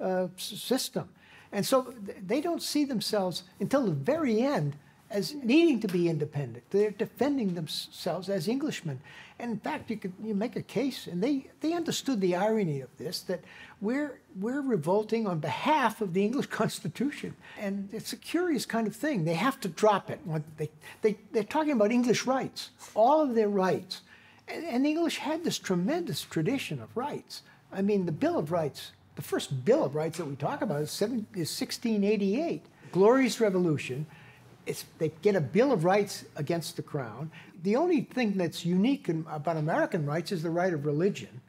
uh, system. And so they don't see themselves until the very end as needing to be independent. They're defending themselves as Englishmen. And in fact, you could you make a case, and they, they understood the irony of this, that we're, we're revolting on behalf of the English [laughs] Constitution. And it's a curious kind of thing. They have to drop it. They, they, they're talking about English rights, all of their rights. And, and the English had this tremendous tradition of rights. I mean, the Bill of Rights, the first Bill of Rights that we talk about is, seven, is 1688. Glorious Revolution. It's, they get a Bill of Rights against the crown. The only thing that's unique in, about American rights is the right of religion,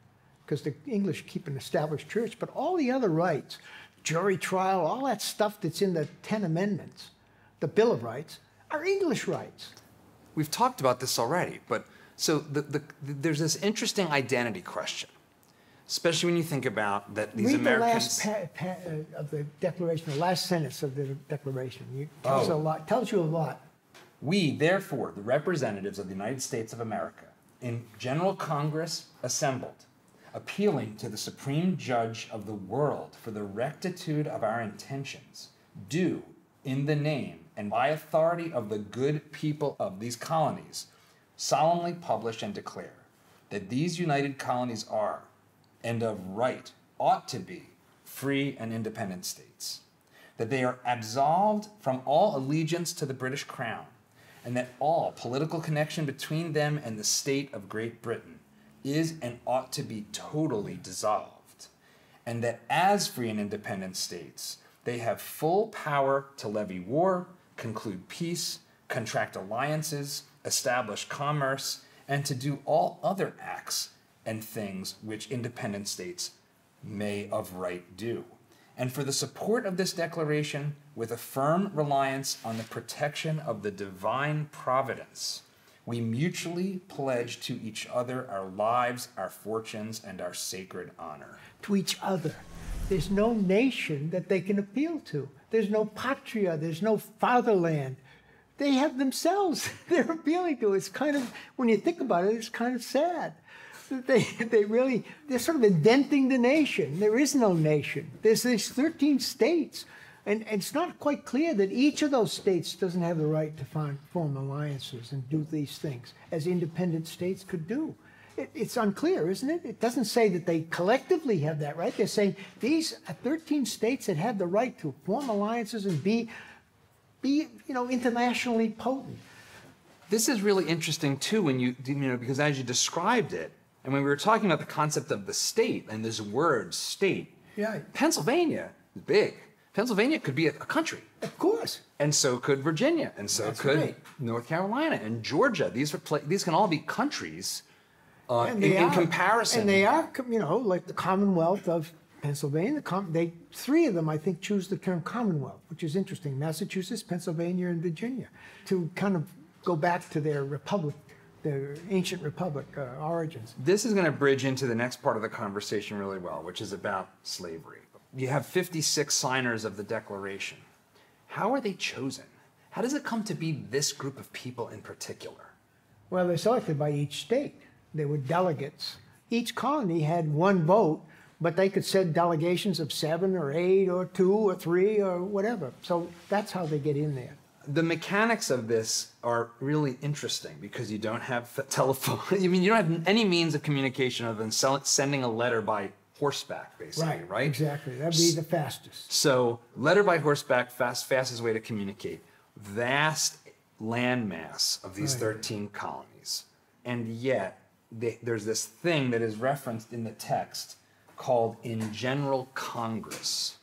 because the English keep an established church. But all the other rights, jury trial, all that stuff that's in the Ten Amendments, the Bill of Rights, are English rights. We've talked about this already, but so the, the, there's this interesting identity question, especially when you think about that these Read Americans. the last pa- pa- uh, of the Declaration, the last sentence of the Declaration. Tells Oh. a lot. Tells you a lot. We, therefore, the representatives of the United States of America, in General Congress assembled, appealing to the Supreme Judge of the world for the rectitude of our intentions, do, in the name and by authority of the good people of these colonies, solemnly publish and declare that these united colonies are, and of right ought to be, free and independent states. That they are absolved from all allegiance to the British Crown, and that all political connection between them and the state of Great Britain is and ought to be totally dissolved, and that as free and independent states, they have full power to levy war, conclude peace, contract alliances, establish commerce, and to do all other acts and things which independent states may of right do and for the support of this declaration with a firm reliance on the protection of the divine providence, we mutually pledge to each other our lives, our fortunes, and our sacred honor. to each other. There's no nation that they can appeal to. There's no patria. There's no fatherland. They have themselves. [laughs] They're appealing to. It's kind of, when you think about it, it's kind of sad. They, [laughs] they really, they're sort of indenting the nation. There is no nation. There's these 13 states. And, and it's not quite clear that each of those states doesn't have the right to find, form alliances and do these things as independent states could do. It, it's unclear, isn't it? It doesn't say that they collectively have that right. They're saying these 13 states that have the right to form alliances and be, be you know, internationally potent. This is really interesting too when you you know because as you described it, and when we were talking about the concept of the state and this word state, Yeah. Pennsylvania is big. Pennsylvania could be a, a country. Of course. And so could Virginia, and so That's could right. North Carolina and Georgia. These are pla- these can all be countries uh, in, in are- comparison. And they are, you know, like the Commonwealth of Pennsylvania. The com- they three of them, I think, choose the term Commonwealth, which is interesting. Massachusetts, Pennsylvania, and Virginia, to kind of go back to their republic, their ancient republic uh, origins. This is going to bridge into the next part of the conversation really well, which is about slavery. You have 56 signers of the Declaration. how are they chosen? How does it come to be this group of people in particular? Well, they're selected by each state. They were delegates. Each colony had one vote, but they could send delegations of seven or eight or two or three or whatever. So that's how they get in there. The mechanics of this are really interesting because you don't have [laughs] telephone. I mean, you don't have any means of communication other than sending a letter by horseback, basically, right? Exactly. That'd be the fastest. So, letter by horseback, fast, fastest way to communicate. Vast landmass of these Right. 13 colonies. And yet, they, there's this thing that is referenced in the text called in general Congress.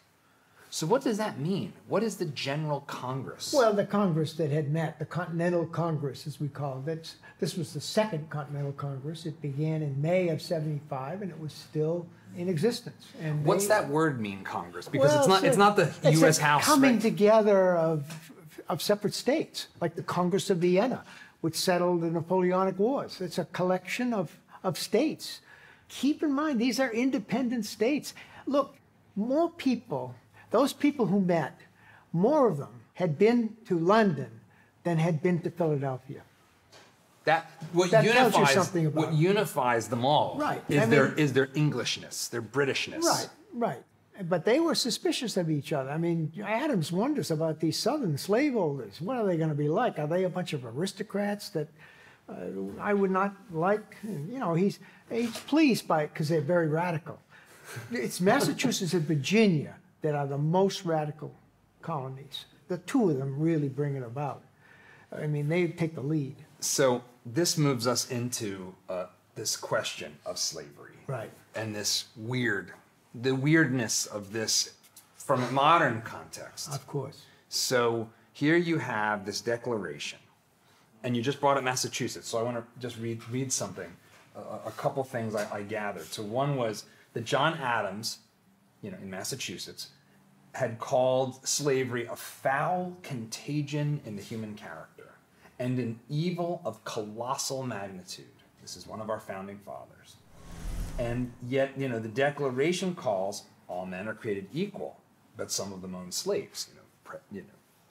So, what does that mean? What is the General Congress? Well, the Congress that had met, the Continental Congress, as we call it, that's, this was the Second Continental Congress. It began in May of 75 and it was still in existence. And What's they- that word mean, Congress? Because it's Well, not it's not the it's U.S. a House. coming right? together of, of separate states, like the Congress of Vienna, which settled the Napoleonic Wars. It's a collection of, of states. Keep in mind, these are independent states. Look, more people, those people who met, more of them had been to London than had been to Philadelphia. That what That tells you unifies something about what unifies them all Right. is I their mean- is their Englishness, their Britishness. Right, right. But they were suspicious of each other. I mean, Adams wonders about these Southern slaveholders. What are they going to be like? Are they a bunch of aristocrats that uh, I would not like? You know, he's he's pleased by it because they're very radical. It's Massachusetts and Virginia that are the most radical colonies. The two of them really bring it about. I mean, they take the lead. So this moves us into uh, this question of slavery, Right. And this weird, the weirdness of this from a modern context. Of course. So here you have this declaration, and you just brought up Massachusetts. So I want to just read read something, a, a couple things I, I gathered. So one was that John Adams, you know, in Massachusetts, had called slavery a foul contagion in the human character and an evil of colossal magnitude. This is one of our founding fathers. And yet, you know, the Declaration calls all men are created equal, but some of them own slaves. You know, pre, you know,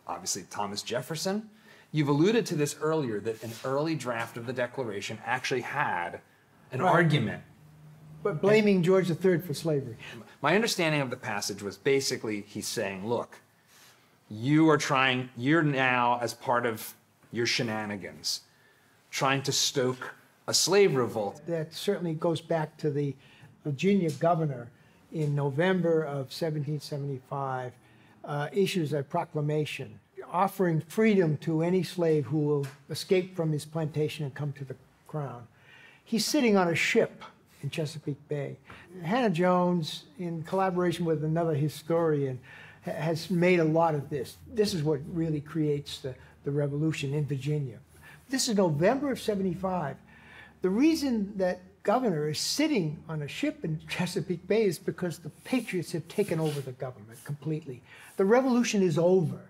obviously Thomas Jefferson. You've alluded to this earlier that an early draft of the Declaration actually had an Right. argument. But blaming George III for slavery. My understanding of the passage was basically he's saying, look, you are trying, you're now, as part of your shenanigans, trying to stoke a slave revolt. that certainly goes back to the Virginia governor in November of 1775 uh, issues a proclamation offering freedom to any slave who will escape from his plantation and come to the crown. He's sitting on a ship in Chesapeake Bay. Hannah Jones, in collaboration with another historian, ha- has made a lot of this. This is what really creates the, the revolution in Virginia. This is November of 75. The reason that governor is sitting on a ship in Chesapeake Bay is because the Patriots have taken over the government completely. The revolution is over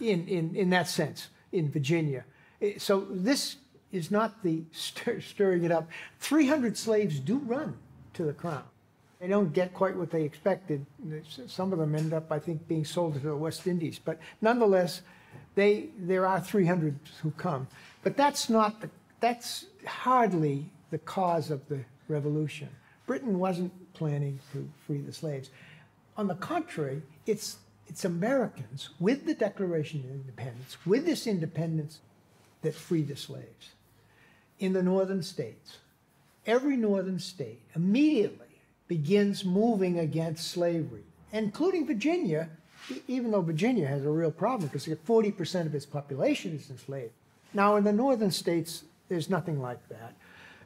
in, in, in that sense in Virginia. So this is not the stir, stirring it up. 300 slaves do run to the crown. They don't get quite what they expected. Some of them end up, I think, being sold to the West Indies. But nonetheless, they, there are 300 who come. But that's not, the, that's hardly the cause of the revolution. Britain wasn't planning to free the slaves. On the contrary, it's, it's Americans with the Declaration of Independence, with this independence, that free the slaves in the northern states. Every northern state immediately begins moving against slavery, including Virginia, even though Virginia has a real problem because 40% of its population is enslaved. Now, in the northern states, there's nothing like that.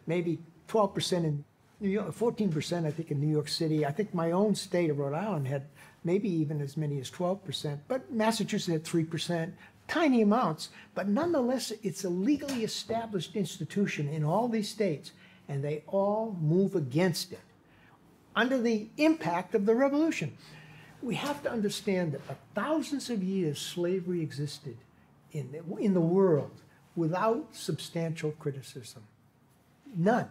Maybe 12% in New York, 14%, I think, in New York City. I think my own state of Rhode Island had maybe even as many as 12%, but Massachusetts had 3%, tiny amounts, but nonetheless, it's a legally established institution in all these states, and they all move against it under the impact of the revolution. We have to understand that for thousands of years, slavery existed in the, in the world without substantial criticism. None.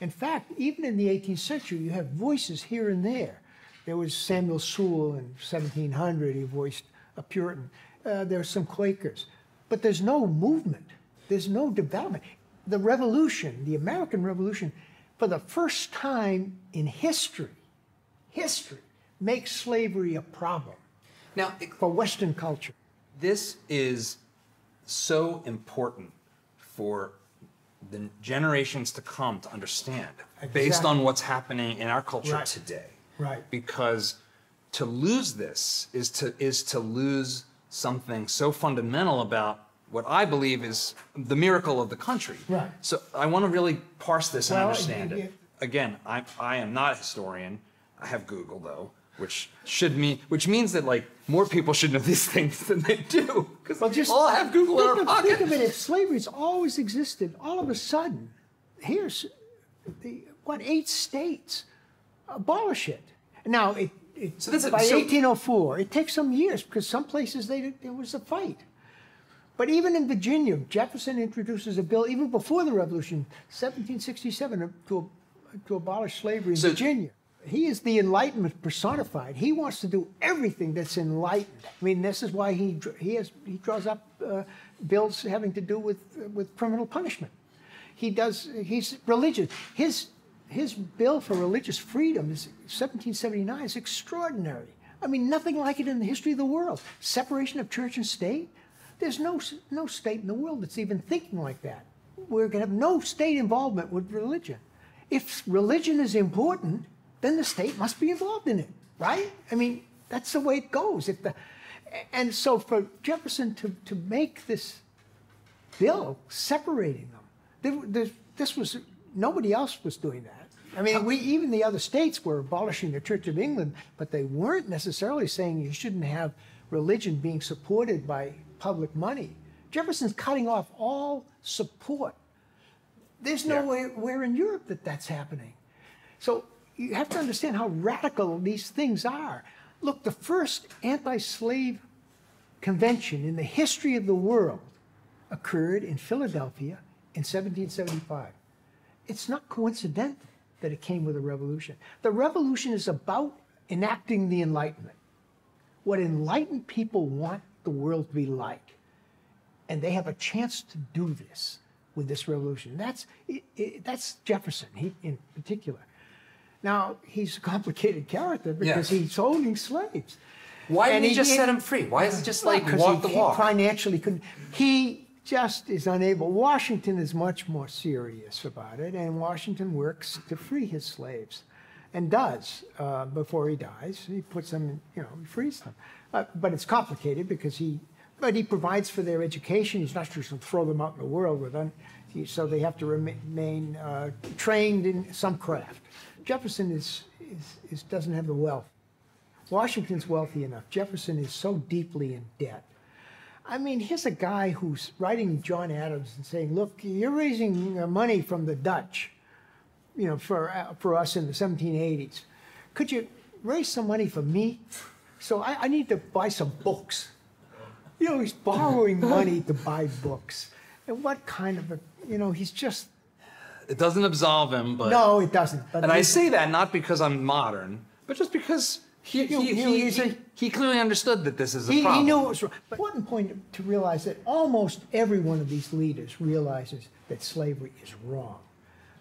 In fact, even in the 18th century, you have voices here and there. There was Samuel Sewall in 1700, he voiced a Puritan. Uh, there's some Quakers, but there's no movement. There's no development. The Revolution, the American Revolution, for the first time in history, history makes slavery a problem Now, it- for Western culture. this is so important for the generations to come to understand based on what's happening in our culture Right. today. Right. Because to lose this is to is to lose something so fundamental about what I believe is the miracle of the country. Right. So I want to really parse this and Well, understand it. Again, I I am not a historian. I have Google though, which should mean which means that like more people should know these [laughs] things than they do because Well, just all have Google in think our of, pocket. Think of it, if slavery's always existed, all of a sudden, here's the, what, eight states abolish it. Now, it, it, So that's by so- 1804, it takes some years because some places they, there was a fight. But even in Virginia, Jefferson introduces a bill even before the Revolution, 1767, to, to abolish slavery in So- Virginia. He is the Enlightenment personified. He wants to do everything that's enlightened. I mean, this is why he he has he draws up uh, bills having to do with with criminal punishment. He does. He's religious. His his bill for religious freedom is 1779 is extraordinary. I mean, nothing like it in the history of the world. Separation of church and state. There's no no state in the world that's even thinking like that. We're going to have no state involvement with religion. If religion is important, then the state must be involved in it, right? I mean, that's the way it goes. If the, and so for Jefferson to, to make this bill separating them. There, there, this was nobody else was doing that. I mean, we even the other states were abolishing the Church of England, but they weren't necessarily saying you shouldn't have religion being supported by public money. Jefferson's cutting off all support. There's no Yeah. nowhere where in Europe that that's happening. So you have to understand how radical these things are. Look, the first anti-slave convention in the history of the world occurred in Philadelphia in 1775. It's not coincidental that it came with a revolution. The revolution is about enacting the Enlightenment, what enlightened people want the world to be like. And they have a chance to do this with this revolution. That's, it, it, that's Jefferson he, in particular. Now, he's a complicated character because Yes. he's owning slaves. Why didn't he he- just he- set him free? Why is it just like walk he the walk? Financially couldn't. He just is unable. Washington is much more serious about it, and Washington works to free his slaves, and does uh, before he dies. He puts them, you know, he frees them. Uh, but it's complicated because he, but he provides for their education. He's not just going to throw them out in the world with them. He, so they have to remain uh, trained in some craft. Jefferson is, is, is doesn't have the wealth. Washington's wealthy enough. Jefferson is so deeply in debt. I mean, here's a guy who's writing John Adams and saying, "Look, you're raising uh, money from the Dutch, you know, for uh, for us in the 1780s. Could you raise some money for me? So I, I need to buy some books. You know, he's borrowing [laughs] money to buy books. And what kind of a, you know, he's just It doesn't absolve him, but no, it doesn't. But and I say that not because I'm modern, but just because he he, he, he, he clearly understood that this is a He, problem. he knew it was wrong. But important point to realize that almost every one of these leaders realizes that slavery is wrong.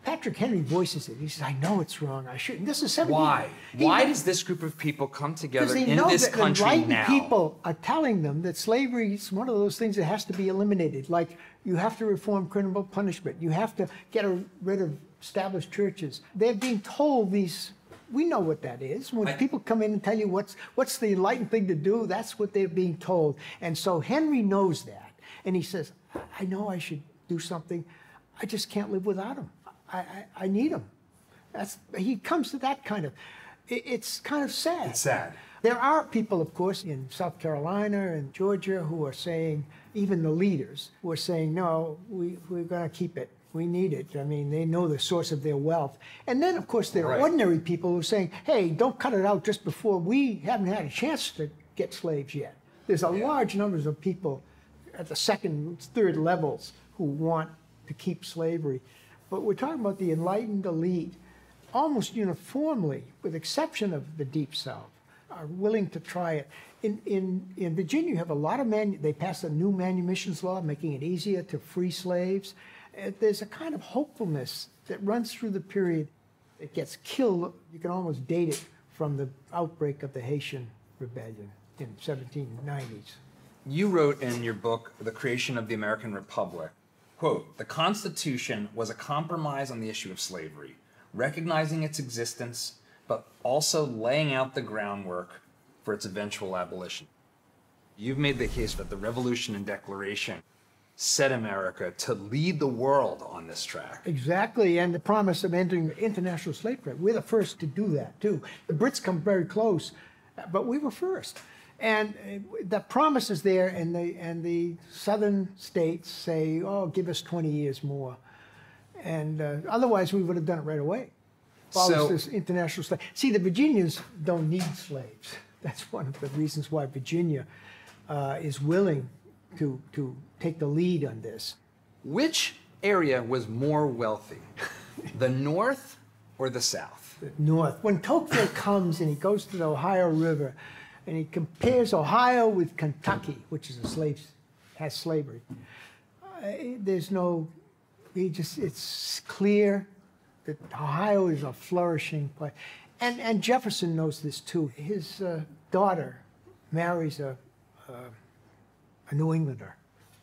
Patrick Henry voices it. He says, "I know it's wrong. I shouldn't." This is 17. Why? He- Why does this group of people come together they in know this that country enlightened now? people are telling them that slavery is one of those things that has to be eliminated. Like you have to reform criminal punishment. You have to get rid of established churches. They're being told these. We know what that is. When I- people come in and tell you what's what's the enlightened thing to do, that's what they're being told. And so Henry knows that, and he says, "I know I should do something. I just can't live without him. I I, I need him." That's he comes to that kind of. it- It's kind of sad. It's sad. There are people, of course, in South Carolina and Georgia who are saying, even the leaders, who are saying, no, we, we're going to keep it. We need it. I mean, they know the source of their wealth. And then, of course, there are Right. ordinary people who are saying, hey, don't cut it out just before we haven't had a chance to get slaves yet. There's a large numbers of people at the second, third levels who want to keep slavery. But we're talking about the enlightened elite almost uniformly, with exception of the Deep South, are willing to try it. In, in, in Virginia, you have a lot of man, they passed a new manumissions law making it easier to free slaves. Uh, There's a kind of hopefulness that runs through the period it gets killed. You can almost date it from the outbreak of the Haitian rebellion in 1790s. You wrote in your book, The Creation of the American Republic, quote, the Constitution was a compromise on the issue of slavery, recognizing its existence, but also laying out the groundwork for its eventual abolition. You've made the case that the Revolution and Declaration set America to lead the world on this track. Exactly, and the promise of ending international slave trade. We're the first to do that, too. The Brits come very close, but we were first. And uh, the promise is there, and the, and the southern states say, oh, give us 20 years more. And uh, otherwise, we would have done it right away. So- this international slave. See, the Virginians don't need slaves. That's one of the reasons why Virginia uh, is willing to, to take the lead on this. Which area was more wealthy, [laughs] the North or the South? north. When Tocqueville [laughs] comes and he goes to the Ohio River and he compares Ohio with Kentucky, which is a slave, has slavery, uh, there's no, he just, it's clear that Ohio is a flourishing place. And, and Jefferson knows this too. His uh, daughter marries a, a, a New Englander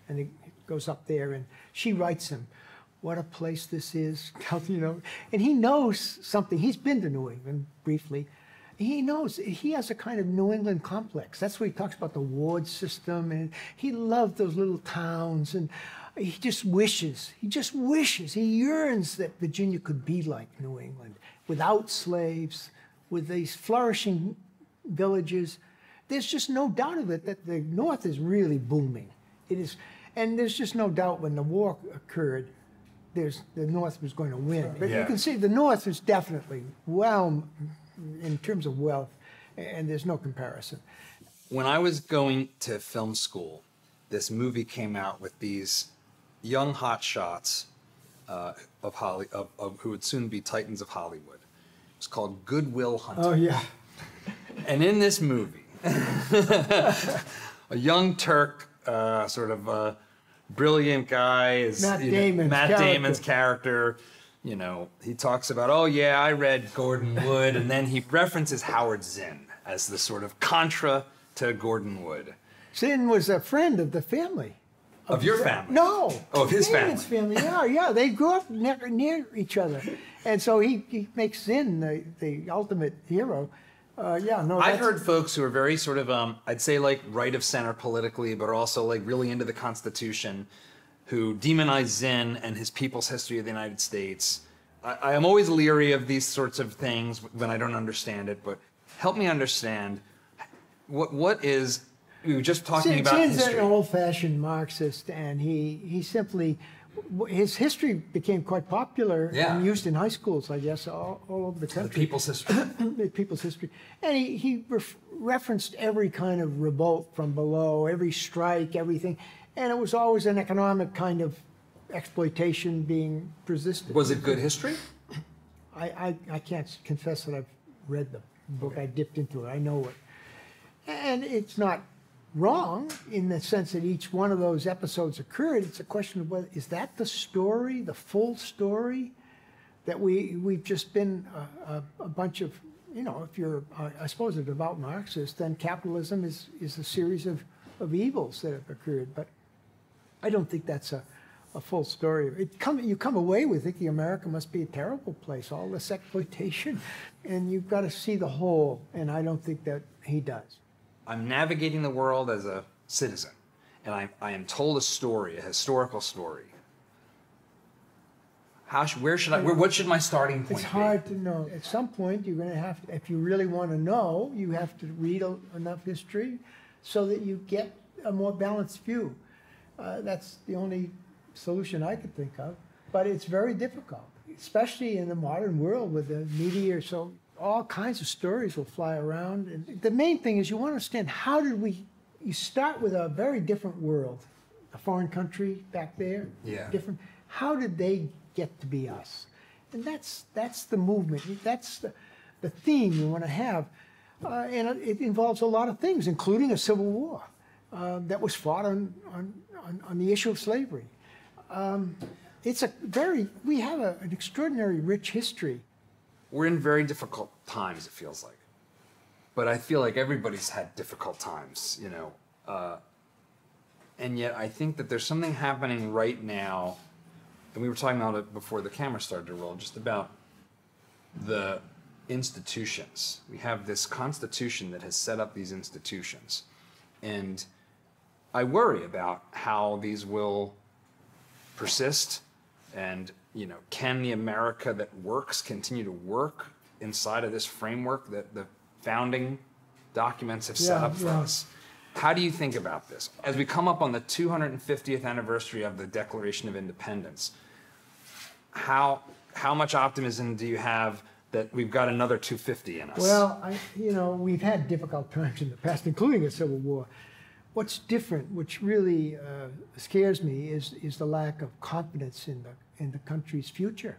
and he goes up there and she writes him what a place this is [laughs] you know and he knows something. He's been to new england briefly. He knows he has a kind of new england complex. That's where he talks about the ward system and he loved those little towns and he just wishes he just wishes he yearns that virginia could be like new england without slaves with these flourishing villages there's just no doubt of it that the north is really booming it is and there's just no doubt when the war occurred there's the North was going to win. But Yeah. you can see the North is definitely well in terms of wealth, and there's no comparison. when I was going to film school, this movie came out with these young hotshots uh, of Holly of, of who would soon be titans of Hollywood. It was called Good Will Hunting. Oh yeah. And in this movie, [laughs] a young Turk, uh, sort of a brilliant guy, is Matt you know, Damon's Matt character. Damon's character. You know, he talks about, oh yeah, I read Gordon Wood, and then he references Howard Zinn as the sort of contra to Gordon Wood. Zinn was a friend of the family. Of your family? No. Oh, of his Damon's family. Yeah, yeah. They grew up near, near each other, and so he, he makes Zinn the, the ultimate hero. Uh, yeah, no. I've heard folks who are very sort of, um, I'd say like right of center politically, but are also like really into the Constitution, who demonize Zinn and his people's history of the United States. I, I am always leery of these sorts of things when I don't understand it, but help me understand what what is we were just talking about history. an old-fashioned Marxist, and he he simply his history became quite popular Yeah. and used in high schools, I guess, all, all over the country. the people's history. [coughs] the people's history. And he, he ref- referenced every kind of revolt from below, every strike, everything. And it was always an economic kind of exploitation being persistent. Was it good history? I, I, I can't confess that I've read the book. I dipped into it. I know it. And it's not wrong in the sense that each one of those episodes occurred. It's a question of whether, is that the story, the full story? That we, we've just been a, a, a bunch of, you know, if you're, uh, I suppose, a devout Marxist, then capitalism is, is a series of, of evils that have occurred. But I don't think that's a, a full story. It come, you come away with thinking America must be a terrible place, all this exploitation, and you've got to see the whole, and I don't think that he does. I'm navigating the world as a citizen, and I, I am told a story, a historical story. How sh- where should I? Where, what should my starting point be? It's hard to know. At some point, you're going to have, to, if you really want to know, you have to read a, enough history so that you get a more balanced view. Uh, that's the only solution I could think of. But it's very difficult, especially in the modern world with the media. So all kinds of stories will fly around. And the main thing is you want to understand how did we? You start with a very different world, a foreign country back there. Yeah. Different. How did they get to be us? And that's that's the movement. That's the the theme you want to have. uh, and it- involves a lot of things, including a civil war uh, that was fought on, on, on, on the issue of slavery. Um, it's a very, we have a, an extraordinary rich history. We're in very difficult times, it feels like. But I feel like everybody's had difficult times, you know. Uh, and yet I think that there's something happening right now, and we were talking about it before the camera started to roll, just about the institutions. We have this constitution that has set up these institutions. And I worry about how these will persist and you know can the america that works continue to work inside of this framework that the founding documents have set up for yeah. us how do you think about this as we come up on the 250th anniversary of the declaration of independence how how much optimism do you have that we've got another 250 in us Well, I, you know, we've had difficult times in the past, including a civil war. What's different, which really uh, scares me, is, is the lack of confidence in the, in the country's future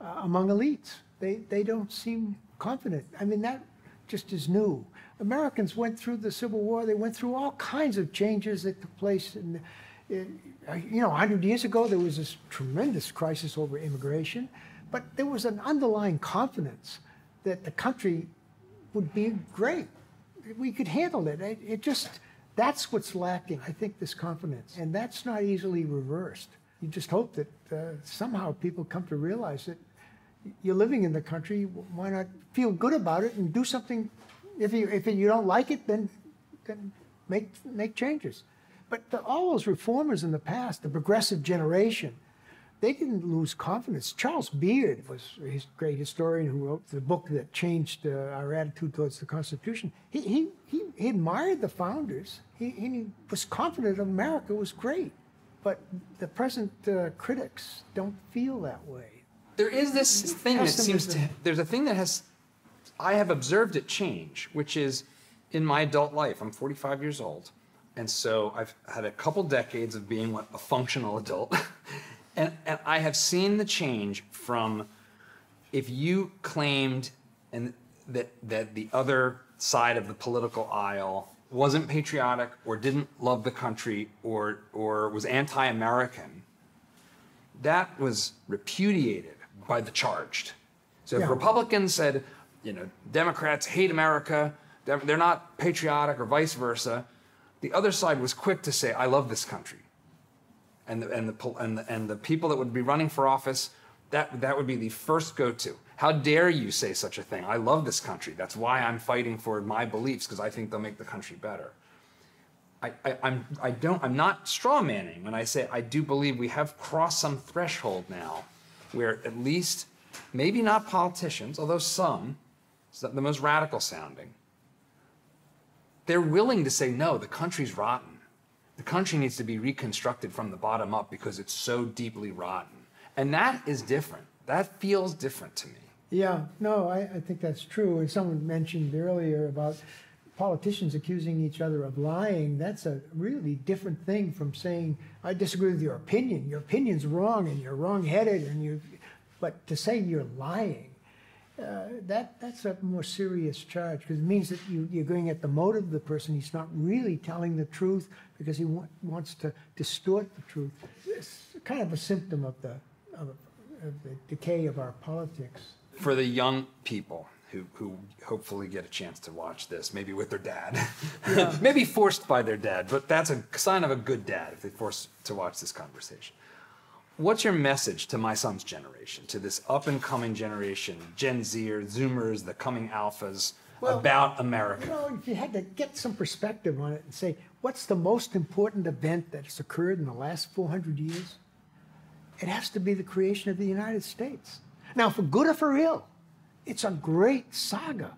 uh, among elites. They, they don't seem confident. I mean, that just is new. Americans went through the Civil War. They went through all kinds of changes that took place. In, in, uh, you know, 100 years ago, there was this tremendous crisis over immigration, but there was an underlying confidence that the country would be great. We could handle it. It, it just, that's what's lacking, I think, this confidence. And that's not easily reversed. You just hope that uh, somehow people come to realize that you're living in the country, why not feel good about it and do something? If you, if you don't like it, then, then make, make changes. But the, all those reformers in the past, the progressive generation, they didn't lose confidence. Charles Beard was a great historian who wrote the book that changed uh, our attitude towards the Constitution. He, he, he, he admired the founders. He, he was confident America was great. But the present uh, critics don't feel that way. there is this thing that seems to there's a thing that has i have observed it change which is in my adult life i'm 45 years old and so i've had a couple decades of being what a functional adult [laughs] and, and i have seen the change from if you claimed and that that the other side of the political aisle wasn't patriotic or didn't love the country or or was anti-american that was repudiated by the charged. So if Republicans said, you know, Democrats hate America, they're not patriotic or vice versa, the other side was quick to say, I love this country. And the, and the, and the, and the people that would be running for office, that, that would be the first go-to. How dare you say such a thing? I love this country. That's why I'm fighting for my beliefs because I think they'll make the country better. I, I, I'm, I don't, I'm not straw manning when I say I do believe we have crossed some threshold now where at least, maybe not politicians, although some, the most radical sounding, they're willing to say, no, the country's rotten. The country needs to be reconstructed from the bottom up because it's so deeply rotten. And that is different. That feels different to me. Yeah, no, I, I think that's true. And someone mentioned earlier about politicians accusing each other of lying. That's a really different thing from saying, I disagree with your opinion. Your opinion's wrong and you're wrong-headed and you, but to say you're lying, uh, that, that's a more serious charge because it means that you, you're going at the motive of the person. He's not really telling the truth because he wa- wants to distort the truth. It's kind of a symptom of the, of, of the decay of our politics. For the young people who, who hopefully get a chance to watch this, maybe with their dad, [laughs] maybe forced by their dad, but that's a sign of a good dad if they force to watch this conversation. What's your message to my son's generation, to this up and coming generation, Gen Z or Zoomers, the coming alphas, Well, about You America? know, if you had to get some perspective on it and say, what's the most important event that's occurred in the last 400 years? It has to be the creation of the United States. Now, for good or for ill, it's a great saga.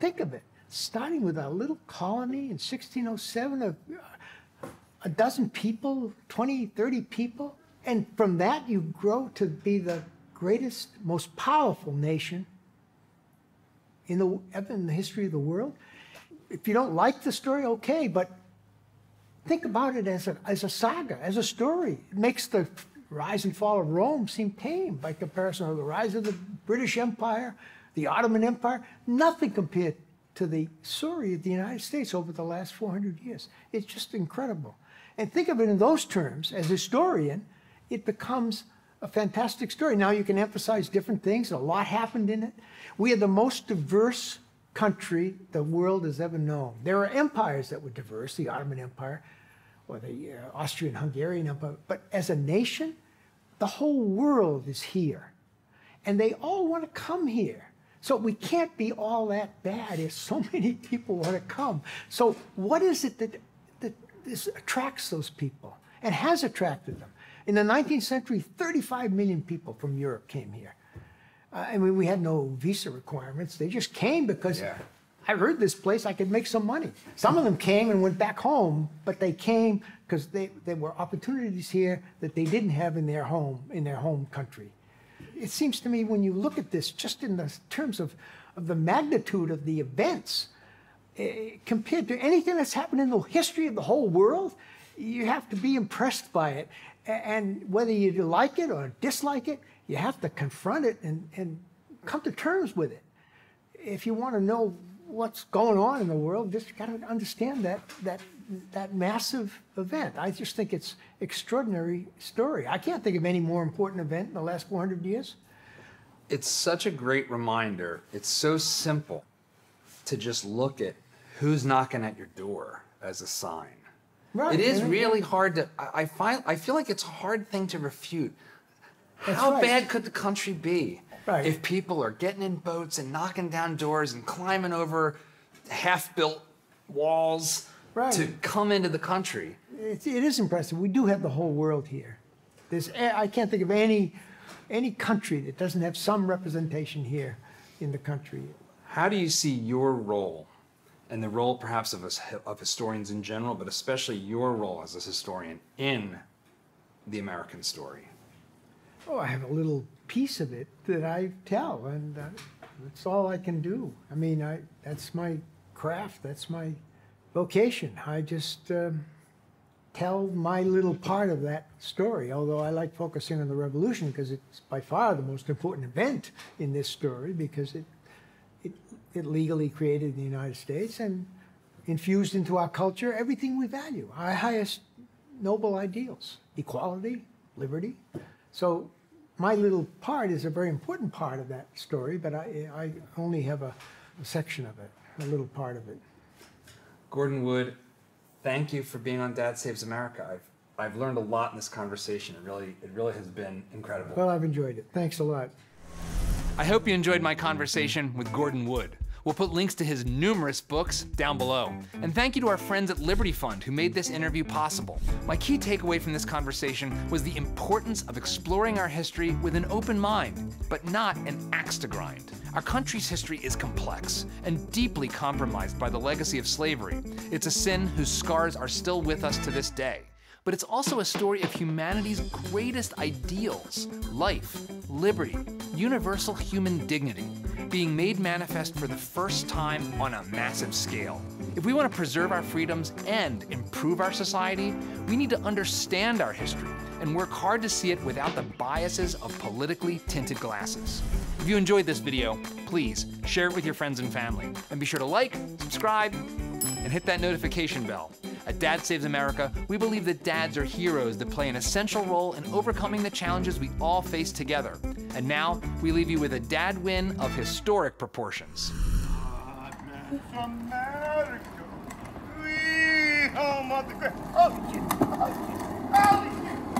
Think of it, starting with a little colony in 1607 of uh, a dozen people, 20, 30 people, and from that you grow to be the greatest, most powerful nation in the ever in the history of the world. If you don't like the story, okay, but think about it as a as a saga, as a story. It makes the rise and fall of Rome seem tame by comparison to the rise of the British Empire, the Ottoman Empire. Nothing compared to the story of the United States over the last 400 years. It's just incredible. And think of it in those terms. As a historian, it becomes a fantastic story. Now you can emphasize different things. A lot happened in it. We are the most diverse country the world has ever known. There are empires that were diverse, the Ottoman Empire or the uh, Austrian-Hungarian Empire, but as a nation, the whole world is here. And they all want to come here. So we can't be all that bad if so [laughs] many people want to come. So what is it that, that this attracts those people and has attracted them? In the 19th century, 35 million people from Europe came here. Uh, I mean, we had no visa requirements. They just came because Yeah. I heard this place, I could make some money. Some of them came and went back home, but they came because they, there were opportunities here that they didn't have in their home, in their home country. It seems to me when you look at this, just in the terms of, of the magnitude of the events, eh, compared to anything that's happened in the history of the whole world, you have to be impressed by it. And whether you like it or dislike it, you have to confront it and, and come to terms with it if you want to know what's going on in the world, just got to understand that that that massive event. I just think it's extraordinary story. I can't think of any more important event in the last 400 years. It's such a great reminder. It's so simple to just look at who's knocking at your door as a sign. Right, It is and- really hard to. I I find. I feel like it's a hard thing to refute. That's How right. bad could the country be Right. if people are getting in boats and knocking down doors and climbing over half-built walls Right. to come into the country? It's, it is impressive. We do have the whole world here. There's, eh, I can't think of any any country that doesn't have some representation here in the country. How do you see your role and the role perhaps of us of historians in general, but especially your role as a historian in the American story? Oh, I have a little piece of it that I tell, and uh, that's all I can do. I mean, I that's my craft. That's my vocation. I just um, tell my little part of that story. Although I like focusing on the revolution because it's by far the most important event in this story because it it, it legally created the United States and infused into our culture everything we value, our highest noble ideals, equality, liberty. So my little part is a very important part of that story, but I, I only have a, a section of it, a little part of it. Gordon Wood, thank you for being on Dad Saves America. I've I've learned a lot in this conversation. It really it really has been incredible. Well, I've enjoyed it. Thanks a lot. I hope you enjoyed my conversation with Gordon Wood. We'll put links to his numerous books down below. And thank you to our friends at Liberty Fund who made this interview possible. My key takeaway from this conversation was the importance of exploring our history with an open mind, but not an axe to grind. Our country's history is complex and deeply compromised by the legacy of slavery. It's a sin whose scars are still with us to this day but it's also a story of humanity's greatest ideals life, liberty, universal human dignity being made manifest for the first time on a massive scale. If we want to preserve our freedoms and improve our society, we need to understand our history and work hard to see it without the biases of politically tinted glasses. If you enjoyed this video, please share it with your friends and family. And be sure to like, subscribe, and hit that notification bell. At Dad Saves America, we believe that dads are heroes that play an essential role in overcoming the challenges we all face together. And now, we leave you with a dad win of historic proportions. America, we home of the great. Oh, shit. Oh, shit. Oh,